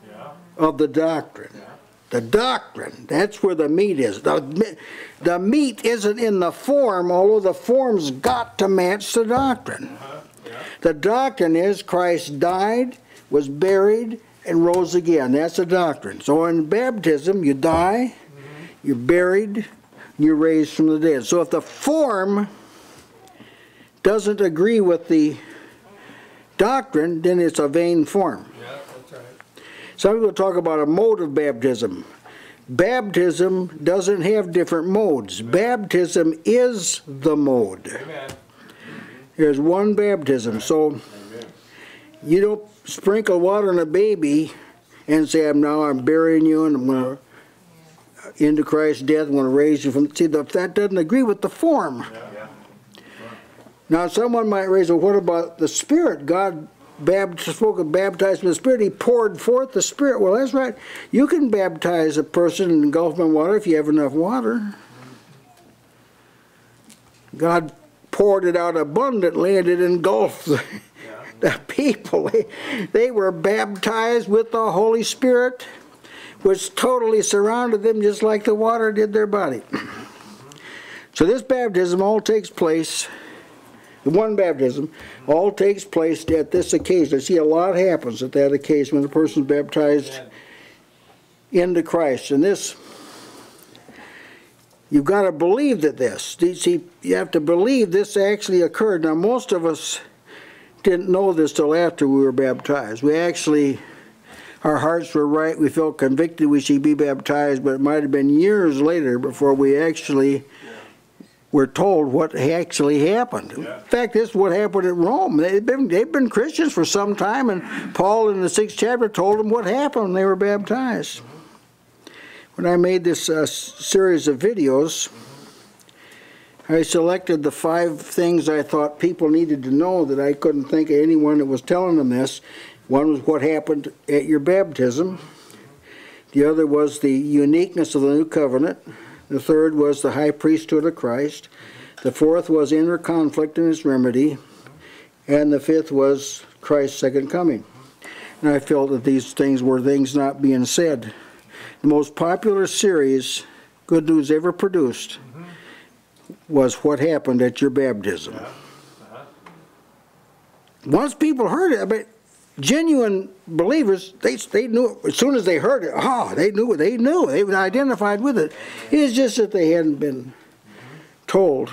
C: Yeah.
A: of the doctrine. The doctrine, that's where the meat is. The, the meat isn't in the form, although the form's got to match the doctrine.
C: Uh-huh. Yeah.
A: The doctrine is Christ died, was buried, and rose again. That's the doctrine. So in baptism, you die, you're buried, you're raised from the dead. So if the form doesn't agree with the doctrine, then it's a vain form.
C: Yeah. That's right.
A: Some people talk about a mode of baptism. Baptism doesn't have different modes. Baptism is the mode.
C: Amen.
A: There's one baptism. So you don't sprinkle water on a baby and say, "I'm now I'm burying you and I'm going to into Christ's death. I'm going to raise you from." See, that that doesn't agree with the form.
C: Yeah.
A: Now, someone might raise, well, what about the Spirit? God spoke of baptized with the Spirit, he poured forth the Spirit. Well, that's right. You can baptize a person and engulf them in water if you have enough water. God poured it out abundantly and it engulfed the, people. They, they were baptized with the Holy Spirit, which totally surrounded them just like the water did their body. So this baptism all takes place, the one baptism, all takes place at this occasion. I see a lot happens at that occasion when a person's baptized into Christ. And this, you've got to believe that this, see, you have to believe this actually occurred. Now, most of us didn't know this till after we were baptized. We actually, our hearts were right. We felt convicted we should be baptized, but it might have been years later before we actually were told what actually happened. In fact, this is what happened at Rome. They've been, they've been Christians for some time, and Paul in the sixth chapter told them what happened when they were baptized. When I made this uh, series of videos, I selected the five things I thought people needed to know that I couldn't think of anyone that was telling them this. One was what happened at your baptism. The other was the uniqueness of the new covenant. The third was the high priesthood of Christ. The fourth was inner conflict and its remedy. And the fifth was Christ's second coming. And I felt that these things were things not being said. The most popular series Good News ever produced was what happened at your baptism. Uh-huh. Once people heard it, I mean, genuine believers, they, they knew as soon as they heard it, oh, they knew it, they knew, it, they were identified with it. It's just that they hadn't been told.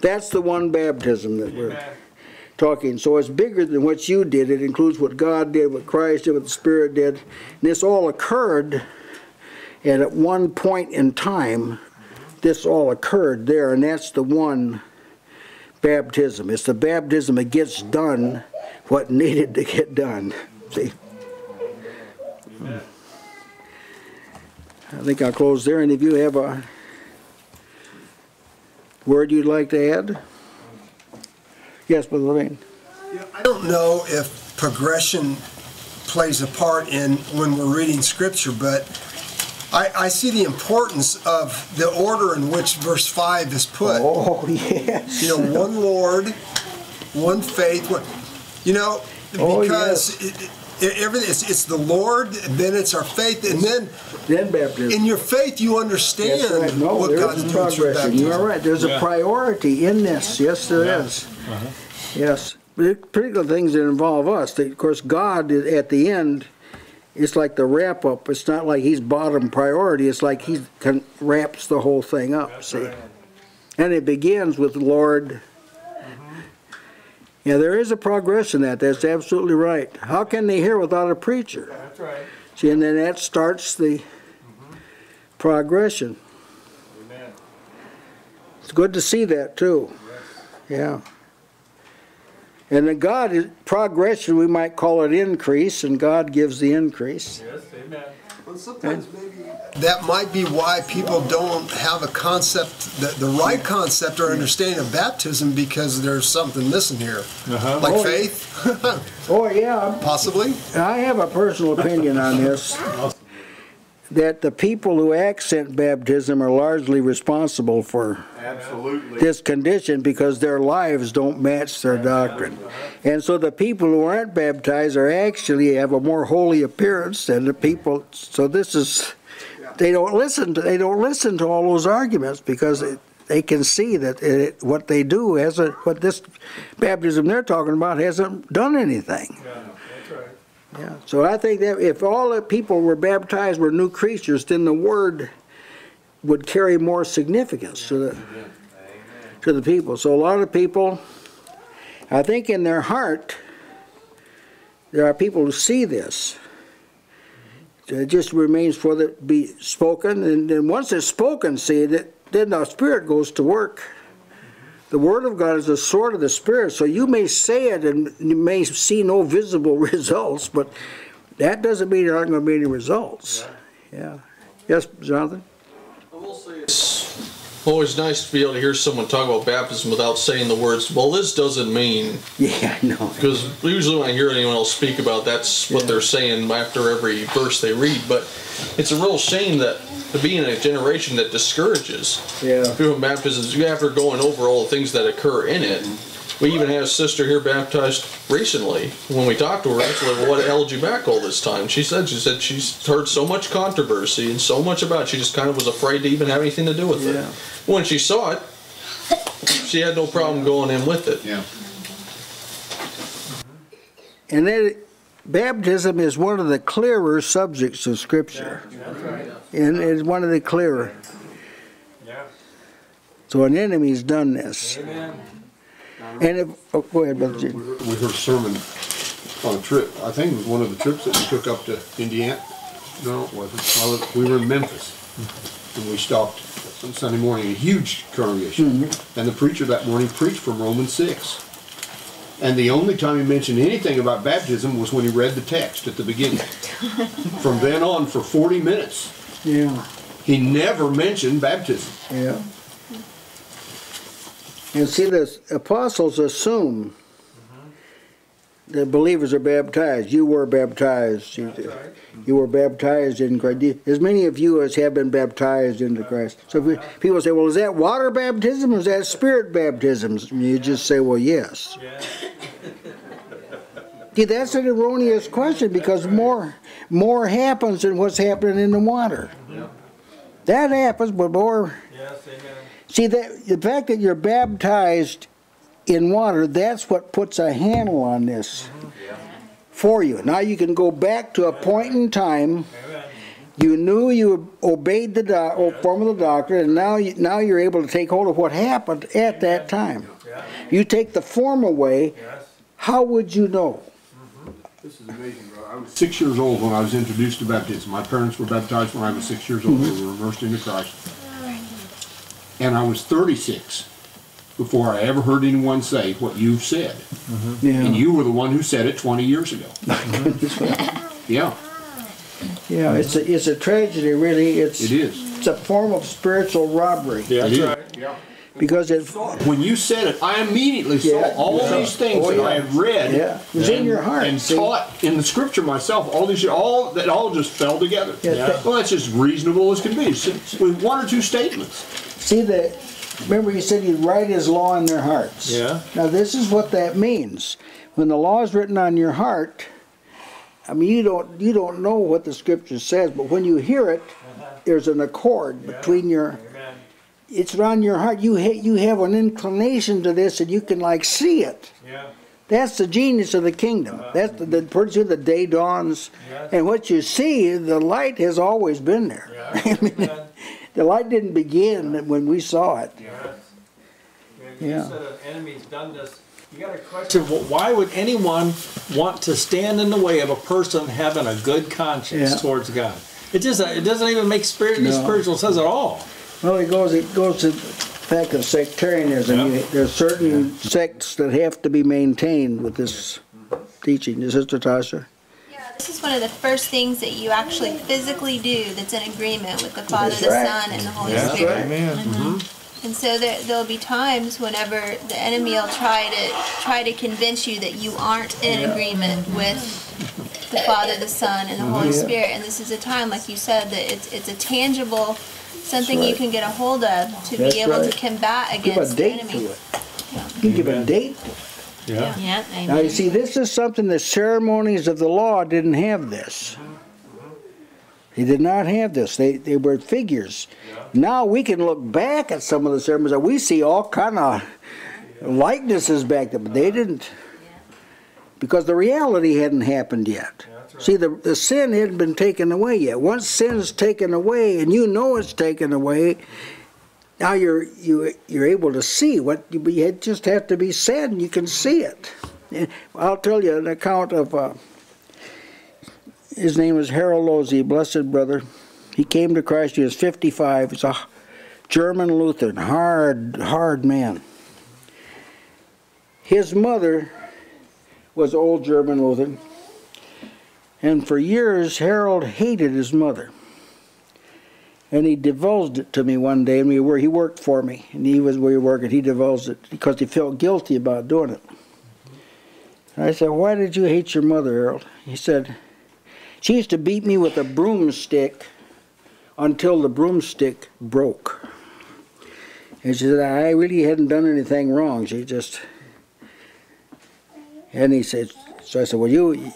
A: That's the one baptism that we're talking. So it's bigger than what you did. It includes what God did, what Christ did, what the Spirit did. And this all occurred, and at one point in time, this all occurred there, and that's the one baptism. It's the baptism that gets done what needed to get done. See? I think I'll close there. Any of you have a word you'd like to add? Yes, Brother Levine.
C: I don't know if progression plays a part in when we're reading scripture, but I, I see the importance of the order in which verse 5 is put.
A: Oh, yes.
C: You know, one Lord, one faith, one, you know,
A: Oh,
C: because it, it, everything, it's, it's the Lord, and then it's our faith, and then
A: Then baptism.
C: in your faith you understand
A: That's right. No,
C: what
A: there
C: God's
A: is
C: doing through
A: progression. You are right. There's a priority in this. Yes, there is.
F: Uh-huh.
A: Yes. But Particular things that involve us. That, Of course, God at the end, it's like the wrap up. It's not like He's bottom priority. It's like He wraps the whole thing up. See, and it begins with Lord. Mm-hmm. Yeah, there is a progress in that. That's absolutely right. How can they hear without a preacher?
C: That's right.
A: See, and then that starts the mm-hmm. progression. It's good to see that too. Yeah. And then God is progression, we might call it increase, and God gives the increase. Yes, amen.
C: Well, sometimes maybe that might be why people don't have a concept, the, the right concept or understanding of baptism because there's something missing here.
F: Uh-huh.
C: Like
A: Oh,
C: faith,
A: Oh, yeah,
C: possibly.
A: I have a personal opinion on this. That the people who accent baptism are largely responsible for
B: Absolutely.
A: this condition because their lives don't match their doctrine. And so the people who aren't baptized are actually have a more holy appearance than the people, so this is, they don't listen to, they don't listen to all those arguments because it, they can see that it, what they do hasn't, what this baptism they're talking about hasn't done anything. Yeah, so I think that if all the people were baptized were new creatures, then the word would carry more significance to the to the people. So a lot of people, I think in their heart, there are people who see this. It just remains for it to be spoken, and then once it's spoken, see that then the Spirit goes to work. The Word of God is the sword of the Spirit, so you may say it and you may see no visible results, but that doesn't mean there aren't going to be any results. Yeah. Yes, Jonathan?
E: I will say it's
I: Always nice to be able to hear someone talk about baptism without saying the words, well, this doesn't mean,
A: Yeah, I know.
I: because usually when I hear anyone else speak about, that's what they're saying after every verse they read, but it's a real shame that to be in a generation that discourages
A: Yeah.
I: doing baptisms, after going over all the things that occur in it. We even had a sister here baptized recently. When we talked to her, actually, well, what held you back all this time? She said, she said she's heard so much controversy and so much about it, she just kind of was afraid to even have anything to do with
A: Yeah.
I: it. When she saw it, she had no problem going in with it.
B: Yeah.
A: And then baptism is one of the clearer subjects of Scripture. And it's one of the clearer.
F: Yeah.
A: So an enemy's done this.
F: Amen.
A: And if, oh, go ahead, Brother Jim.
B: We heard a sermon on a trip, I think it was one of the trips that we took up to Indiana. No, it wasn't. We were in Memphis, and we stopped on Sunday morning, a huge congregation. Mm-hmm. And the preacher that morning preached from Romans six. And the only time he mentioned anything about baptism was when he read the text at the beginning. From then on, for forty minutes,
A: Yeah,
B: he never mentioned baptism.
A: yeah. And see, the apostles assume that believers are baptized. You were baptized. You, you were baptized in Christ. As many of you as have been baptized into Christ. So if we- people say, well, is that water baptism or is that spirit baptism? And you just say, well, yes. See, that's an erroneous question because more, more happens than what's happening in the water. That happens, but more.
F: Yes, amen.
A: See that the fact that you're baptized in water, that's what puts a handle on this for you. Now you can go back to a point in time. You knew you obeyed the oh, form of the doctor, and now you, now you're able to take hold of what happened at that time. You take the form away. How would you know?
B: This is amazing, bro. I was six years old when I was introduced to baptism. My parents were baptized when I was six years old. They were immersed into Christ. And I was thirty-six before I ever heard anyone say what you've said. Mm-hmm. And you were the one who said it twenty years ago. Yeah,
A: Yeah, it's a, it's a tragedy, really. It's
B: it is.
A: it's a form of spiritual robbery
F: Yeah, that's
B: is.
F: right.
A: because it
B: When you said it, I immediately saw all
A: Yeah.
B: these things
A: Oh,
B: that I had read.
A: Yeah. It was in your heart,
B: And
A: see?
B: taught in the scripture myself, all these, all, that all just fell together.
A: Yeah, Yeah.
B: Well, that's as reasonable as can be, with one or two statements.
A: See that, remember he said he'd write his law in their hearts.
F: Yeah.
A: Now this is what that means. When the law is written on your heart, I mean, you don't, you don't know what the scripture says, but when you hear it, uh-huh. there's an accord between your, it's on your heart. You ha- you have an inclination to this and you can like see it.
F: Yeah.
A: That's the genius of the kingdom. Uh-huh. That's the, the pretty soon the day dawns, and what you see, the light has always been there.
F: Yeah.
A: I mean,
F: Amen.
A: the light didn't begin when we saw it.
F: Yes.
A: Yeah.
F: You said an enemy's done this. You got a question, wh- why would anyone want to stand in the way of a person having a good conscience
A: Yeah.
F: towards God? It just, it doesn't even make spirit,
A: No.
F: spiritual sense at all.
A: Well, it goes, it goes to fact of sectarianism.
F: Yeah.
A: You- There's certain sects that have to be maintained with this teaching. Is this Sister Tasha?
H: Yeah, this is one of the first things that you actually physically do that's in agreement with the Father,
A: That's
H: the
A: right.
H: Son, and the Holy
A: That's
H: Spirit.
A: right.
G: Amen. Uh-huh. Mm-hmm.
H: And so there, there'll be times whenever the enemy will try to try to convince you that you aren't in agreement with the Father, the Son, and the Holy
A: Yeah.
H: Spirit. And this is a time, like you said, that it's it's a tangible something you can get a hold of to
A: That's
H: be able
A: right.
H: to combat against
A: Give a
H: against the
A: date
H: enemy.
A: to it. You can give a date.
F: Yeah.
H: Yeah,
A: Now, you see, this is something the ceremonies of the law didn't have this. They did not have this. They, they were figures. Now we can look back at some of the ceremonies and we see all kind of likenesses back there, but they didn't. Because the reality hadn't happened yet. See, the, the sin hadn't been taken away yet. Once sin's taken away and you know it's taken away, now you're you you're able to see what you, you just have to be said and you can see it. And I'll tell you an account of uh, his name was Harold Losey, blessed brother. He came to Christ. He was 55. He's a German Lutheran, hard hard man. His mother was old German Lutheran, and for years Harold hated his mother. And he divulged it to me one day, and we were, he worked for me, and he was where he worked, and he divulged it because he felt guilty about doing it. And I said, Why did you hate your mother, Harold? He said, She used to beat me with a broomstick until the broomstick broke. And she said, I really hadn't done anything wrong. She just. And he said, So I said, Well, you,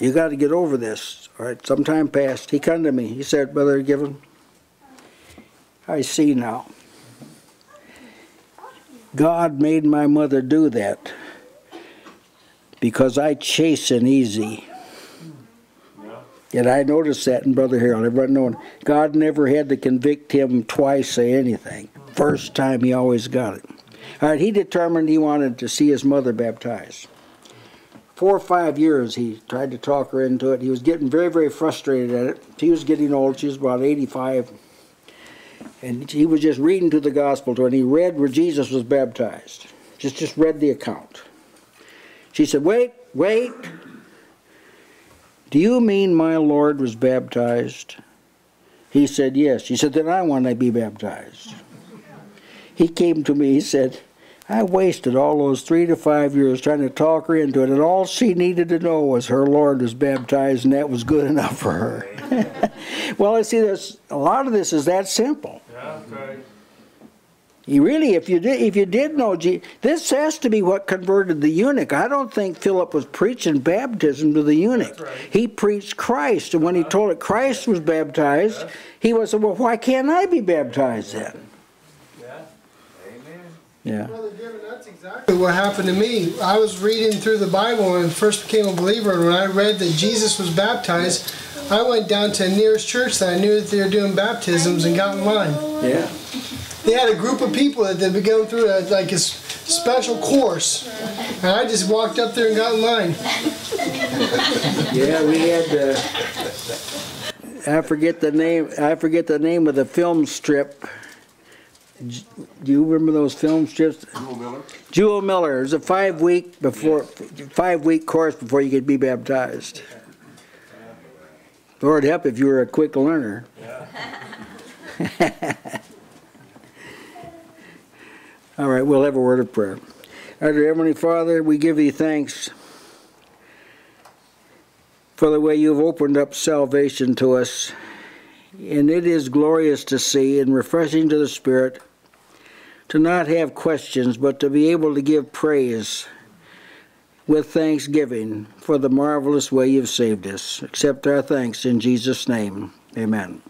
A: you got to get over this. All right, some time passed. He come to me. He said, Brother Given, I see now. God made my mother do that because I chasten easy. And I noticed that in Brother Harold. Everybody knowing God never had to convict him twice say anything. First time he always got it. All right, he determined he wanted to see his mother baptized. Four or five years he tried to talk her into it. He was getting very, very frustrated at it. She was getting old. She was about 85. And he was just reading to the gospel to her, and he read where Jesus was baptized. Just, just read the account. She said, Wait, wait. Do you mean my Lord was baptized? He said, Yes. She said, Then I want to be baptized. He came to me, he said, I wasted all those three to five years trying to talk her into it, and all she needed to know was her Lord was baptized, and that was good enough for her. well, I see, there's a lot of this is that simple.
F: Yeah.
A: You really, if you did, if you did know, Je- this has to be what converted the eunuch. I don't think Philip was preaching baptism to the eunuch.
F: Right.
A: He preached Christ, and when he told it Christ was baptized, he was, well, why can't I be baptized then?
F: Yeah. Amen.
A: Yeah.
L: Brother Given, that's exactly what happened to me. I was reading through the Bible and first became a believer, and when I read that Jesus was baptized, I went down to the nearest church that I knew that they were doing baptisms and got in line.
A: Yeah.
L: They had a group of people that they'd been going through a, like a special course, and I just walked up there and got in line.
A: Yeah, we had. Uh, I forget the name. I forget the name of the film strip. Do you remember those film strips?
B: Jule Miller?
A: Jule Miller. It was a five week before, five week course before you could be baptized. Lord help if you were a quick learner. Yeah. All right, we'll have a word of prayer. Our dear Heavenly Father, we give thee thanks for the way you've opened up salvation to us. And it is glorious to see and refreshing to the Spirit to not have questions, but to be able to give praise with thanksgiving for the marvelous way you've saved us. Accept our thanks in Jesus' name. Amen.